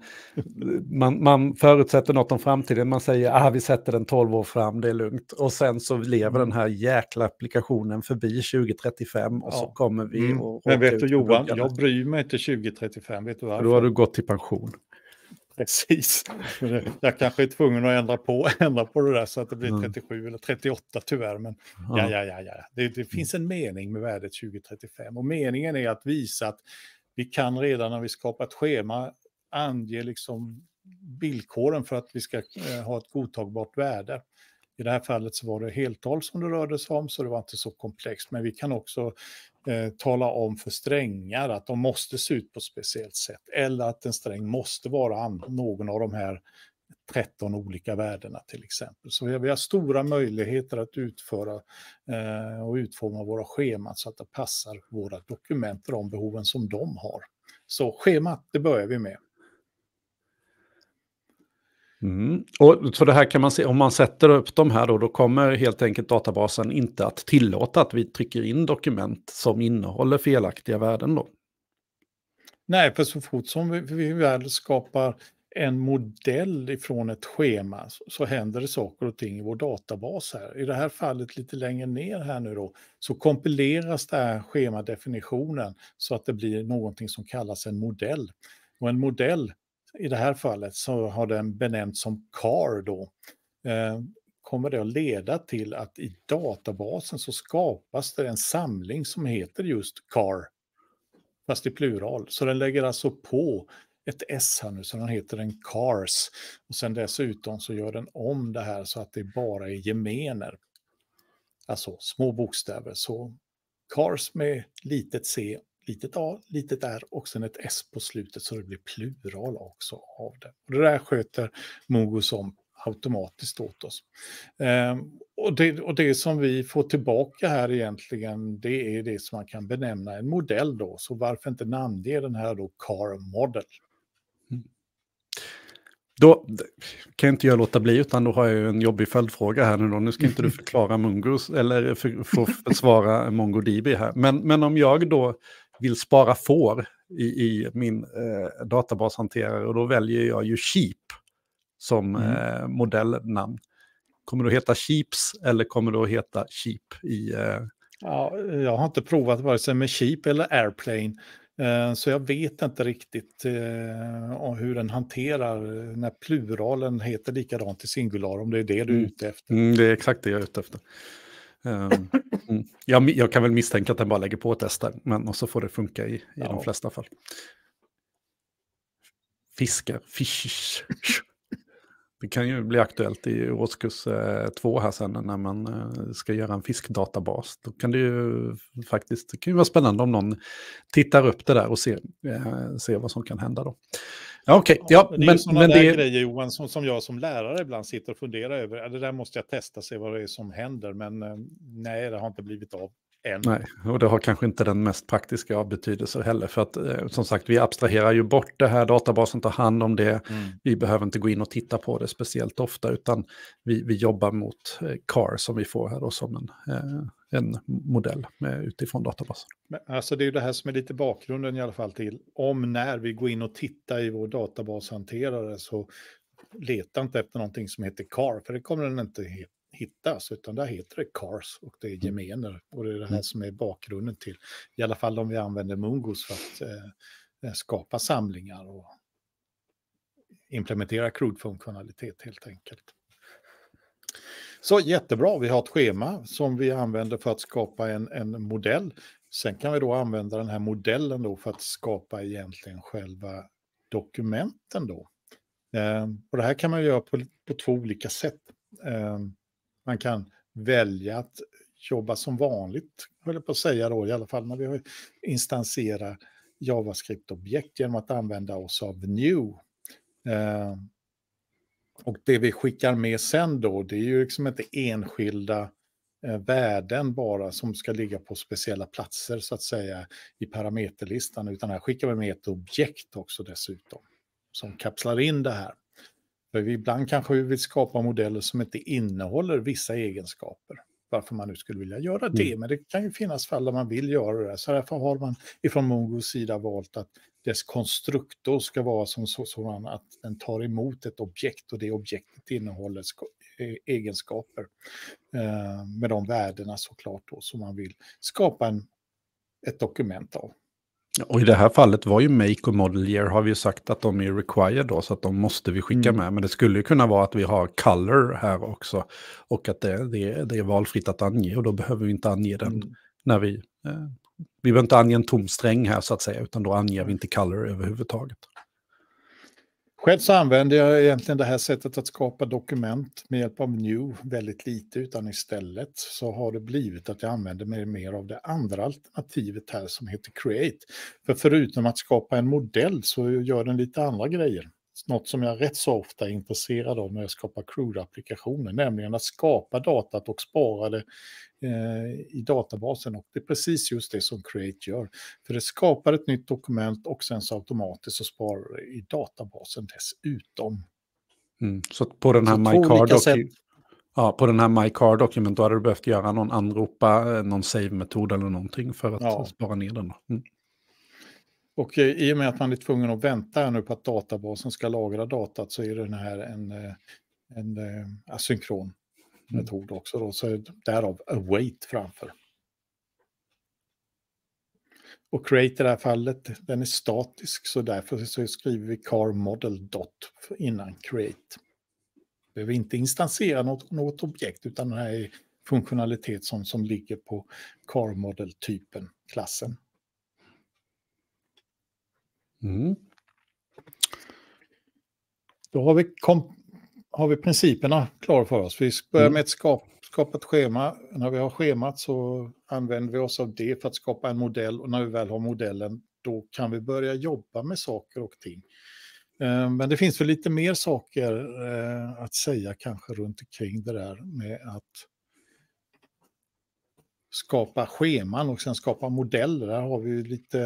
man, man förutsätter något om framtiden. Man säger att ah, vi sätter den 12 år fram, det är lugnt. Och sen så lever den här jäkla applikationen förbi 2035 och ja. så kommer vi. Mm. Och, Men vet du Johan, jag bryr mig inte 2035. Vet du varför? Då har du gått till pension. Precis. Jag kanske är tvungen att ändra på, ändra på det där så att det blir 37 mm. eller 38 tyvärr. Men ja, ja, ja, ja. Det, det finns en mening med värdet 2035 och meningen är att visa att vi kan redan när vi skapar ett schema ange liksom villkoren för att vi ska eh, ha ett godtagbart värde. I det här fallet så var det heltal som det rörde sig om, så det var inte så komplext. Men vi kan också eh, tala om för strängar att de måste se ut på ett speciellt sätt. Eller att en sträng måste vara någon av de här 13 olika värdena till exempel. Så vi har stora möjligheter att utföra eh, och utforma våra scheman så att det passar våra dokument och de behoven som de har. Så schemat, det börjar vi med. Mm. Och för det här kan man se, om man sätter upp de här då, då kommer helt enkelt databasen inte att tillåta att vi trycker in dokument som innehåller felaktiga värden då? Nej, för så fort som vi, vi väl skapar en modell ifrån ett schema så, så händer det saker och ting i vår databas här. I det här fallet lite längre ner här nu då så kompileras det här schemadefinitionen så att det blir någonting som kallas en modell. Och en modell i det här fallet så har den benämnts som CAR då. Eh, kommer det att leda till att i databasen så skapas det en samling som heter just CAR, fast i plural. Så den lägger alltså på ett S här nu, så den heter en CARS. Och sen dessutom så gör den om det här så att det bara är gemener. Alltså små bokstäver. Så CARS med litet C litet a, litet r och sen ett s på slutet så det blir plural också av det. Och det där sköter Mogo som automatiskt åt oss. Eh, och, det, och det som vi får tillbaka här egentligen, det är det som man kan benämna en modell då. Så varför inte namnge den här då Car Model? Mm. Då kan inte jag låta bli, utan då har jag en jobbig följdfråga här nu då. Nu ska inte du förklara Mungos, eller för, få försvara MongoDB här. Men, men om jag då vill spara får i, i min eh, databashanterare och då väljer jag ju Sheep som mm. eh, modellnamn. Kommer det att heta Sheeps eller kommer det att heta Sheep i... Eh... Ja, jag har inte provat vare sig med Sheep eller Airplane. Eh, så jag vet inte riktigt eh, hur den hanterar när pluralen heter likadant i singular, om det är det du är mm. ute efter. Mm, det är exakt det jag är ute efter. Um, jag, jag, kan väl misstänka att den bara lägger på S där, men och så får det funka i, i ja. de flesta fall. Fiskar, fish. Det kan ju bli aktuellt i årskurs eh, två här sen när man eh, ska göra en fiskdatabas. Då kan det ju faktiskt det kan ju vara spännande om någon tittar upp det där och ser, eh, ser vad som kan hända då. Ja, okay. ja, det är men, sådana men där det... grejer Johan som, som jag som lärare ibland sitter och funderar över. Det där måste jag testa, se vad det är som händer. Men nej, det har inte blivit av än. Nej, och det har kanske inte den mest praktiska betydelse heller. För att eh, som sagt, vi abstraherar ju bort det här, databasen tar hand om det. Mm. Vi behöver inte gå in och titta på det speciellt ofta, utan vi, vi jobbar mot eh, CAR som vi får här då som en, eh, en modell med, utifrån databasen. Men, alltså det är ju det här som är lite bakgrunden i alla fall till om när vi går in och tittar i vår databashanterare så leta inte efter någonting som heter CAR, för det kommer den inte hittas, utan där heter det CARS och det är mm. gemener. Och det är det här mm. som är bakgrunden till, i alla fall om vi använder Mungos för att eh, skapa samlingar och implementera CRUD-funktionalitet helt enkelt. Så jättebra, vi har ett schema som vi använder för att skapa en, en modell. Sen kan vi då använda den här modellen då för att skapa egentligen själva dokumenten då. Eh, och det här kan man göra på, på två olika sätt. Eh, man kan välja att jobba som vanligt, höll jag på att säga då, i alla fall när vi instanserar JavaScript-objekt genom att använda oss av new. Eh, och det vi skickar med sen då, det är ju liksom inte enskilda eh, värden bara som ska ligga på speciella platser så att säga i parameterlistan, utan här skickar vi med ett objekt också dessutom som kapslar in det här. För ibland kanske vi vill skapa modeller som inte innehåller vissa egenskaper. Varför man nu skulle vilja göra det, mm. men det kan ju finnas fall där man vill göra det. Så därför har man ifrån Mongos sida valt att dess konstruktor ska vara som sådan att den tar emot ett objekt och det objektet innehåller e-, egenskaper eh, med de värdena såklart då som man vill skapa en, ett dokument av. Och i det här fallet var ju Make och Model Year har vi ju sagt att de är required då, så att de måste vi skicka mm. med. Men det skulle ju kunna vara att vi har color här också. Och att det, det, det är valfritt att ange och då behöver vi inte ange den mm. när vi... Eh, vi behöver inte ange en tom sträng här så att säga, utan då anger vi inte color överhuvudtaget. Själv så använder jag egentligen det här sättet att skapa dokument med hjälp av New väldigt lite, utan istället så har det blivit att jag använder mig mer av det andra alternativet här som heter Create. För förutom att skapa en modell så gör den lite andra grejer. Något som jag rätt så ofta är intresserad av när jag skapar CRUD-applikationer, nämligen att skapa datat och spara det eh, i databasen. Och det är precis just det som Create gör. För det skapar ett nytt dokument och sen så automatiskt så sparar det i databasen dessutom. Mm. Så på den här MyCard Ja, på den här då hade du behövt göra någon anropa, eh, någon save-metod eller någonting för att ja. spara ner den. Mm. Och eh, i och med att man är tvungen att vänta nu på att databasen ska lagra datat så är den här en, eh, en, en asynkron Mm. metod också. Då, så därav await framför. Och create i det här fallet, den är statisk så därför så skriver vi car model dot innan create. Vi behöver inte instansera något, något objekt utan den här är funktionalitet som, som ligger på car model-typen, klassen. Mm. Då har vi har vi principerna klara för oss. Vi börjar mm. med ett skap, skapa ett schema. När vi har schemat så använder vi oss av det för att skapa en modell och när vi väl har modellen då kan vi börja jobba med saker och ting. Eh, men det finns väl lite mer saker eh, att säga kanske runt omkring det där med att skapa scheman och sen skapa modeller. Där har vi lite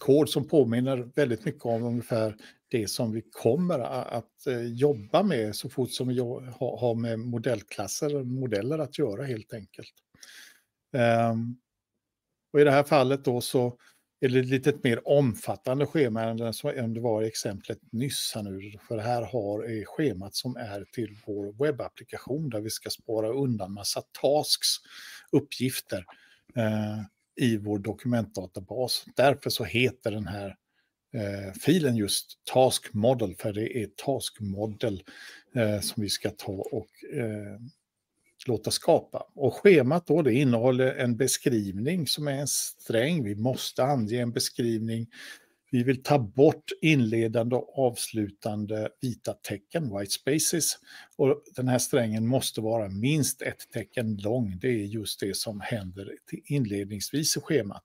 kod som påminner väldigt mycket om ungefär det som vi kommer att eh, jobba med så fort som vi har med modellklasser och modeller att göra helt enkelt. Ehm, och I det här fallet då så är det ett lite mer omfattande schema än det var i exemplet nyss här nu. För det här har eh, schemat som är till vår webbapplikation där vi ska spara undan massa tasks, uppgifter ehm, i vår dokumentdatabas. Därför så heter den här eh, filen just Task Model, för det är Task Model eh, som vi ska ta och eh, låta skapa. Och schemat då, det innehåller en beskrivning som är en sträng. Vi måste ange en beskrivning. Vi vill ta bort inledande och avslutande vita tecken, white spaces. Och den här strängen måste vara minst ett tecken lång. Det är just det som händer inledningsvis i schemat.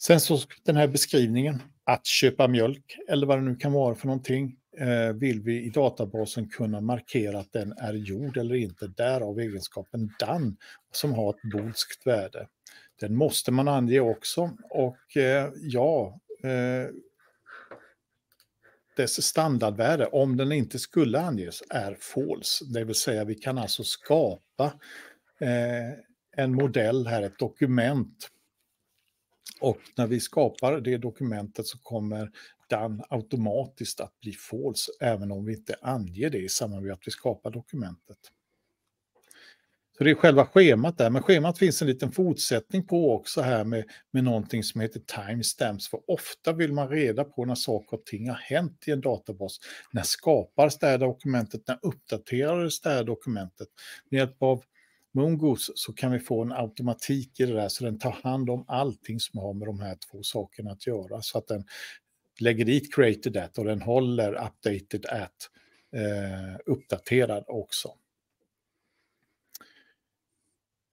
Sen så den här beskrivningen, att köpa mjölk eller vad det nu kan vara för någonting, eh, vill vi i databasen kunna markera att den är gjord eller inte. Därav egenskapen done som har ett bolskt värde. Den måste man ange också och eh, ja, eh, dess standardvärde, om den inte skulle anges, är false. Det vill säga vi kan alltså skapa eh, en modell här, ett dokument och när vi skapar det dokumentet så kommer den automatiskt att bli false, även om vi inte anger det i samband med att vi skapar dokumentet. Så det är själva schemat där, men schemat finns en liten fortsättning på också här med, med någonting som heter timestamps. För ofta vill man reda på när saker och ting har hänt i en databas. När skapades det här dokumentet? När uppdaterades det här dokumentet? Med hjälp av Mungos så kan vi få en automatik i det där så den tar hand om allting som har med de här två sakerna att göra. Så att den lägger dit created at och den håller updated at eh, uppdaterad också.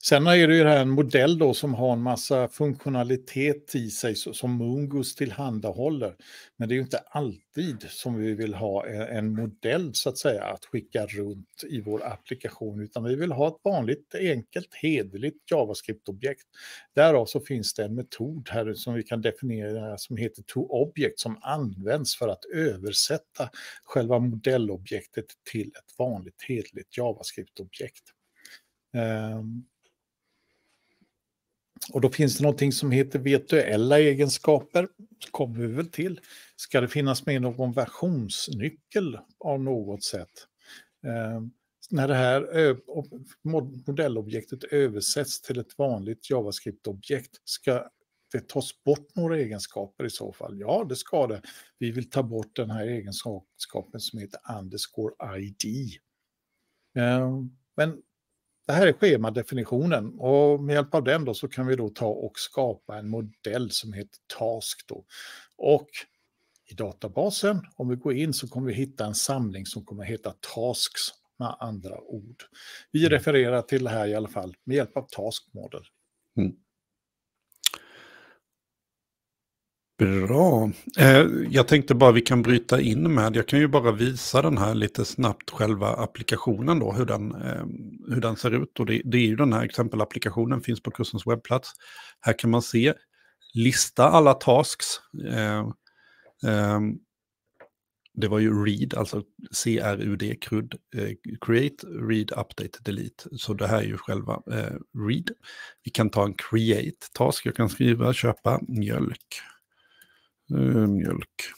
Sen är det ju här en modell då som har en massa funktionalitet i sig som Mungus tillhandahåller. Men det är ju inte alltid som vi vill ha en modell så att säga att skicka runt i vår applikation utan vi vill ha ett vanligt enkelt hederligt JavaScript-objekt. Därav så finns det en metod här som vi kan definiera som heter toObject som används för att översätta själva modellobjektet till ett vanligt hederligt JavaScript-objekt. Ehm, och då finns det någonting som heter virtuella egenskaper. kommer vi väl till. Ska det finnas med någon versionsnyckel av något sätt? Eh, när det här modellobjektet översätts till ett vanligt JavaScript-objekt, ska det tas bort några egenskaper i så fall? Ja, det ska det. Vi vill ta bort den här egenskapen som heter underscore ID. Eh, men det här är schemadefinitionen och med hjälp av den då så kan vi då ta och skapa en modell som heter task då. Och i databasen, om vi går in så kommer vi hitta en samling som kommer heta tasks med andra ord. Vi mm. refererar till det här i alla fall med hjälp av task model. Mm. Bra. Eh, jag tänkte bara vi kan bryta in med, jag kan ju bara visa den här lite snabbt, själva applikationen då, hur den, eh, hur den ser ut. Och det, det, är ju den här exempelapplikationen, finns på kursens webbplats. Här kan man se, lista alla tasks. Eh, eh det var ju read, alltså CRUD, CRUD, eh, create, read, update, delete. Så det här är ju själva eh, read. Vi kan ta en create task, jag kan skriva köpa mjölk. Uh, mjölk.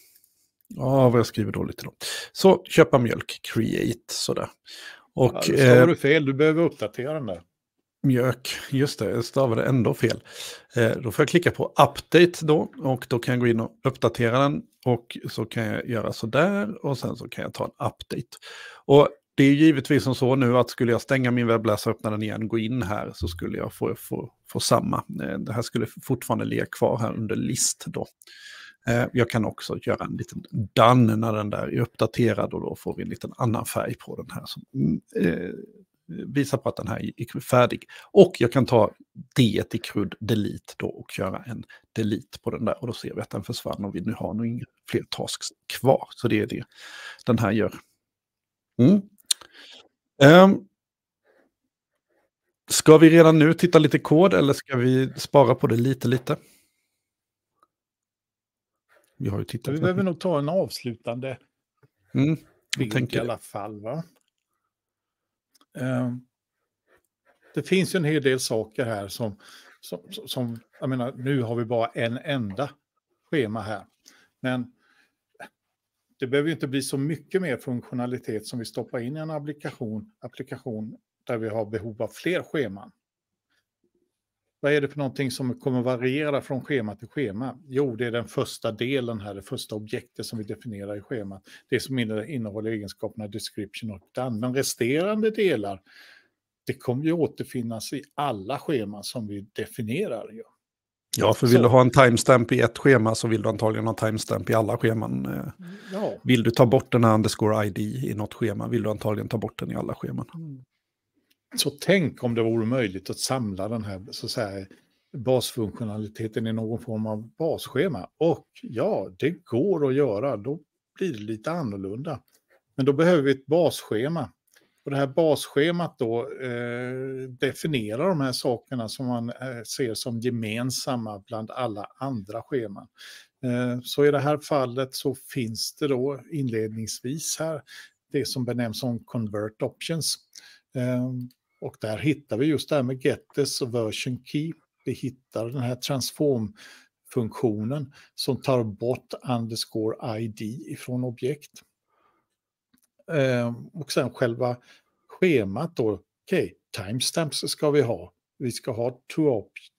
Ja, vad jag skriver dåligt idag. Så, köpa mjölk, create, sådär. Och, ja, då stavar eh, du fel, du behöver uppdatera den där. Mjölk, just det, jag stavade ändå fel. Eh, då får jag klicka på update då och då kan jag gå in och uppdatera den och så kan jag göra sådär och sen så kan jag ta en update. Och det är givetvis som så nu att skulle jag stänga min webbläsare öppna den igen, gå in här så skulle jag få, få, få samma. Eh, det här skulle fortfarande ligga kvar här under list då. Eh, jag kan också göra en liten done när den där är uppdaterad och då får vi en liten annan färg på den här som mm, eh, visar på att den här är färdig. Och jag kan ta D i CRUD delete då och göra en delete på den där och då ser vi att den försvann och vi nu har nog inga fler tasks kvar. Så det är det den här gör. Mm. Um, ska vi redan nu titta lite kod eller ska vi spara på det lite lite? Vi har ju tittat. Vi behöver nog ta en avslutande mm, tänker... i alla fall. Va? Uh, det finns ju en hel del saker här som, som, som, jag menar, nu har vi bara en enda schema här. Men det behöver inte bli så mycket mer funktionalitet som vi stoppar in i en applikation, applikation där vi har behov av fler scheman. Vad är det för någonting som kommer variera från schema till schema? Jo, det är den första delen här, det första objektet som vi definierar i schemat. Det som innehåller egenskaperna description och done. Men resterande delar, det kommer ju återfinnas i alla scheman som vi definierar. Ja. Ja, för vill så. du ha en timestamp i ett schema så vill du antagligen ha timestamp i alla scheman. Ja. Vill du ta bort den här underscore ID i något schema vill du antagligen ta bort den i alla scheman. Mm. Så tänk om det vore möjligt att samla den här så att säga, basfunktionaliteten i någon form av basschema. Och ja, det går att göra. Då blir det lite annorlunda. Men då behöver vi ett basschema. Och det här basschemat då eh, definierar de här sakerna som man eh, ser som gemensamma bland alla andra scheman. Eh, så i det här fallet så finns det då inledningsvis här det som benämns som convert options. Ehm, och där hittar vi just det här med getters och version key. Vi hittar den här transform-funktionen som tar bort underscore id ifrån objekt. Ehm, och sen själva schemat då, okej, okay, timestamps ska vi ha. Vi ska ha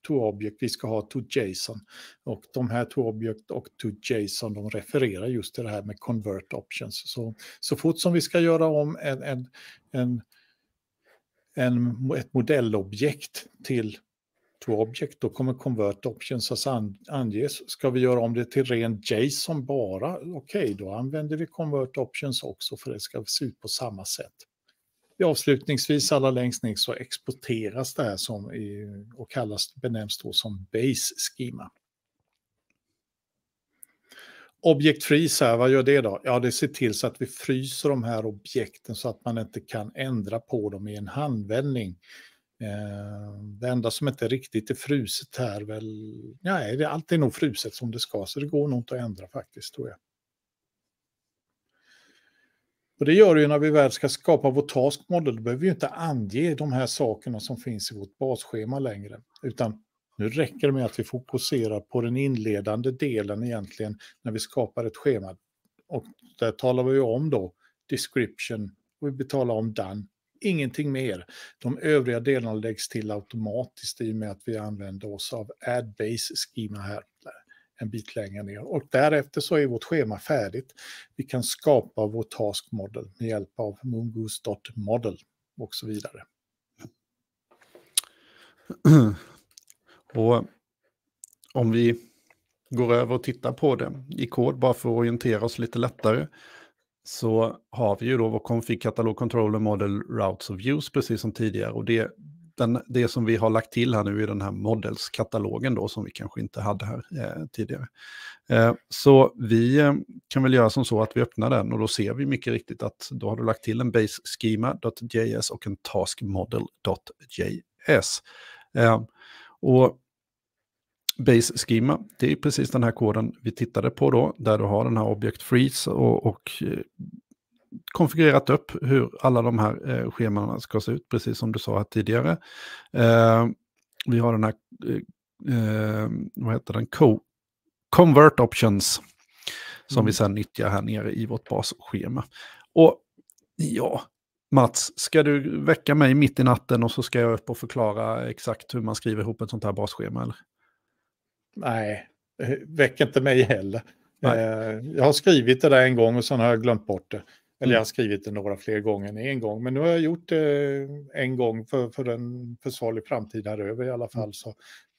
to-object, vi ska ha to-JSON. Och de här to-object och to-JSON de refererar just till det här med convert options. Så, så fort som vi ska göra om en, en, en en, ett modellobjekt till två objekt, då kommer convert options att anges. Ska vi göra om det till ren JSON bara, okej, okay, då använder vi convert options också för det ska se ut på samma sätt. avslutningsvis alla längst ner så exporteras det här som och kallas, benämns då som base schema. Object freeze här, vad gör det då? Ja, det ser till så att vi fryser de här objekten så att man inte kan ändra på dem i en handvändning. Eh, det enda som inte riktigt är fruset här väl, nej, det är alltid nog fruset som det ska, så det går nog inte att ändra faktiskt tror jag. Och det gör det ju när vi väl ska skapa vår task model, då behöver vi inte ange de här sakerna som finns i vårt basschema längre, utan nu räcker det med att vi fokuserar på den inledande delen egentligen när vi skapar ett schema. Och där talar vi om då description och vi betalar om done. Ingenting mer. De övriga delarna läggs till automatiskt i och med att vi använder oss av add base schema här en bit längre ner. Och därefter så är vårt schema färdigt. Vi kan skapa vår task model med hjälp av mongoose.model och så vidare. Och om vi går över och tittar på det i kod, bara för att orientera oss lite lättare, så har vi ju då vår config katalog controller model routes of use, precis som tidigare. Och det, den, det som vi har lagt till här nu i den här modelskatalogen då, som vi kanske inte hade här eh, tidigare. Eh, så vi eh, kan väl göra som så att vi öppnar den och då ser vi mycket riktigt att då har du lagt till en base schema.js och en task model.js. Och base schema, det är precis den här koden vi tittade på då, där du har den här object freeze och, och eh, konfigurerat upp hur alla de här eh, schemana ska se ut, precis som du sa här tidigare. Eh, vi har den här, eh, eh vad heter den, Co convert options, som mm. vi sedan nyttjar här nere i vårt basschema. Och ja, Mats, ska du väcka mig mitt i natten och så ska jag upp och förklara exakt hur man skriver ihop ett sånt här basschema? Eller? Nej, väck inte mig heller. Nej. Eh, jag har skrivit det där en gång och sen har jag glömt bort det. Eller jag har mm. skrivit det några fler gånger än en gång. Men nu har jag gjort det en gång för, för en försvarlig framtid här över i alla mm. fall. Så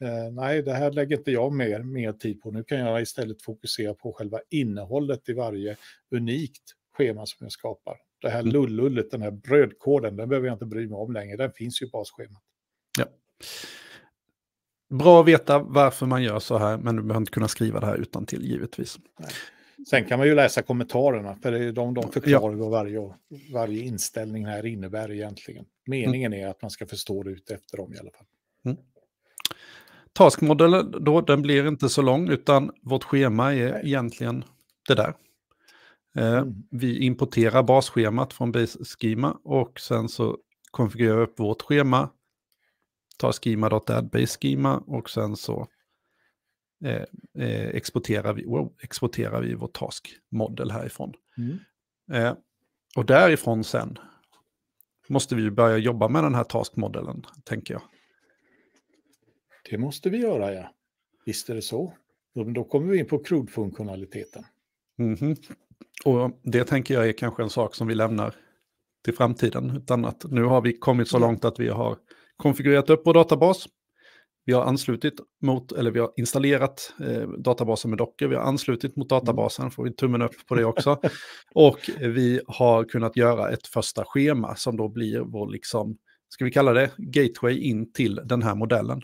eh, nej, det här lägger inte jag mer, mer tid på. Nu kan jag istället fokusera på själva innehållet i varje unikt schema som jag skapar. Det här mm. lullullet, den här brödkoden, den behöver jag inte bry mig om längre. Den finns ju i basschemat. Ja. Bra att veta varför man gör så här, men du behöver inte kunna skriva det här utan till givetvis. Nej. Sen kan man ju läsa kommentarerna, för de, de förklarar vad varje, varje inställning här innebär egentligen. Meningen mm. är att man ska förstå det ut efter dem i alla fall. Mm. Taskmodellen då, den blir inte så lång, utan vårt schema är Nej. egentligen det där. Eh, mm. Vi importerar basschemat från Base Schema och sen så konfigurerar vi upp vårt schema, tar schema.add base schema och sen så eh, eh, exporterar, vi, wow, exporterar vi vår task-model härifrån. Mm. Eh, och därifrån sen måste vi börja jobba med den här task-modellen, tänker jag. Det måste vi göra, ja. Visst är det så. Då kommer vi in på CRUD-funktionaliteten. Mm -hmm. Och det tänker jag är kanske en sak som vi lämnar till framtiden. Utan att nu har vi kommit så långt att vi har konfigurerat upp vår databas. Vi har anslutit mot, eller vi har installerat eh, databasen med dockor, vi har anslutit mot databasen, får vi tummen upp på det också. och vi har kunnat göra ett första schema som då blir vår, liksom, ska vi kalla det, gateway in till den här modellen.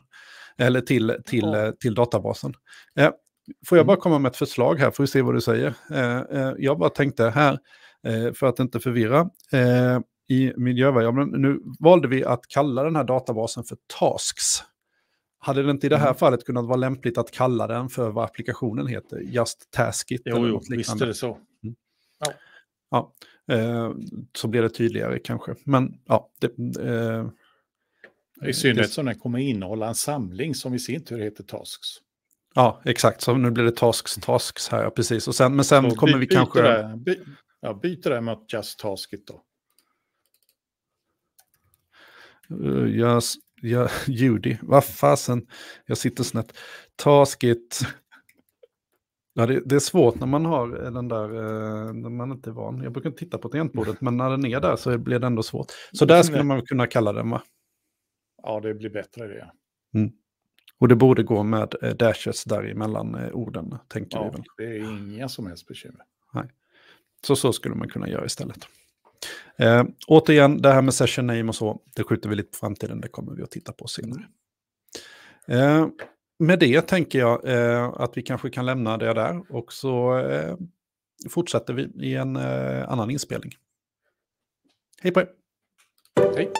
Eller till, till, ja. till databasen. Eh, får jag bara mm. komma med ett förslag här, får vi se vad du säger. Eh, eh, jag bara tänkte här, eh, för att inte förvirra, i miljövariabeln, nu valde vi att kalla den här databasen för tasks. Hade det inte i det här mm. fallet kunnat vara lämpligt att kalla den för vad applikationen heter? Just Taskit? Jo, eller jo visst är det så. Mm. Ja. ja. Eh, så blir det tydligare kanske. Men ja, det, eh, I synnerhet som den kommer innehålla en samling som i sin tur heter Tasks. Ja, exakt. Så nu blir det Tasks, Tasks här, precis. Och sen, men sen så kommer vi kanske... Det, by, ja, byter det mot Just Taskit då. Uh, just, Ja, Judy, vad fasen, jag sitter snett. Taskit. Ja, det, det, är svårt när man har den där, eh, när man inte är van. Jag brukar titta på tangentbordet, men när den är där så blir det ändå svårt. Så där skulle man kunna kalla den va? Ja, det blir bättre det. Mm. Och det borde gå med eh, dashes däremellan eh, orden, tänker ja, vi väl. det är inga som helst bekymmer. Nej. Så så skulle man kunna göra istället. Eh, återigen, det här med session name och så, det skjuter vi lite på framtiden, det kommer vi att titta på senare. Eh, med det tänker jag eh, att vi kanske kan lämna det där och så eh, fortsätter vi i en eh, annan inspelning. Hej på er! Hej!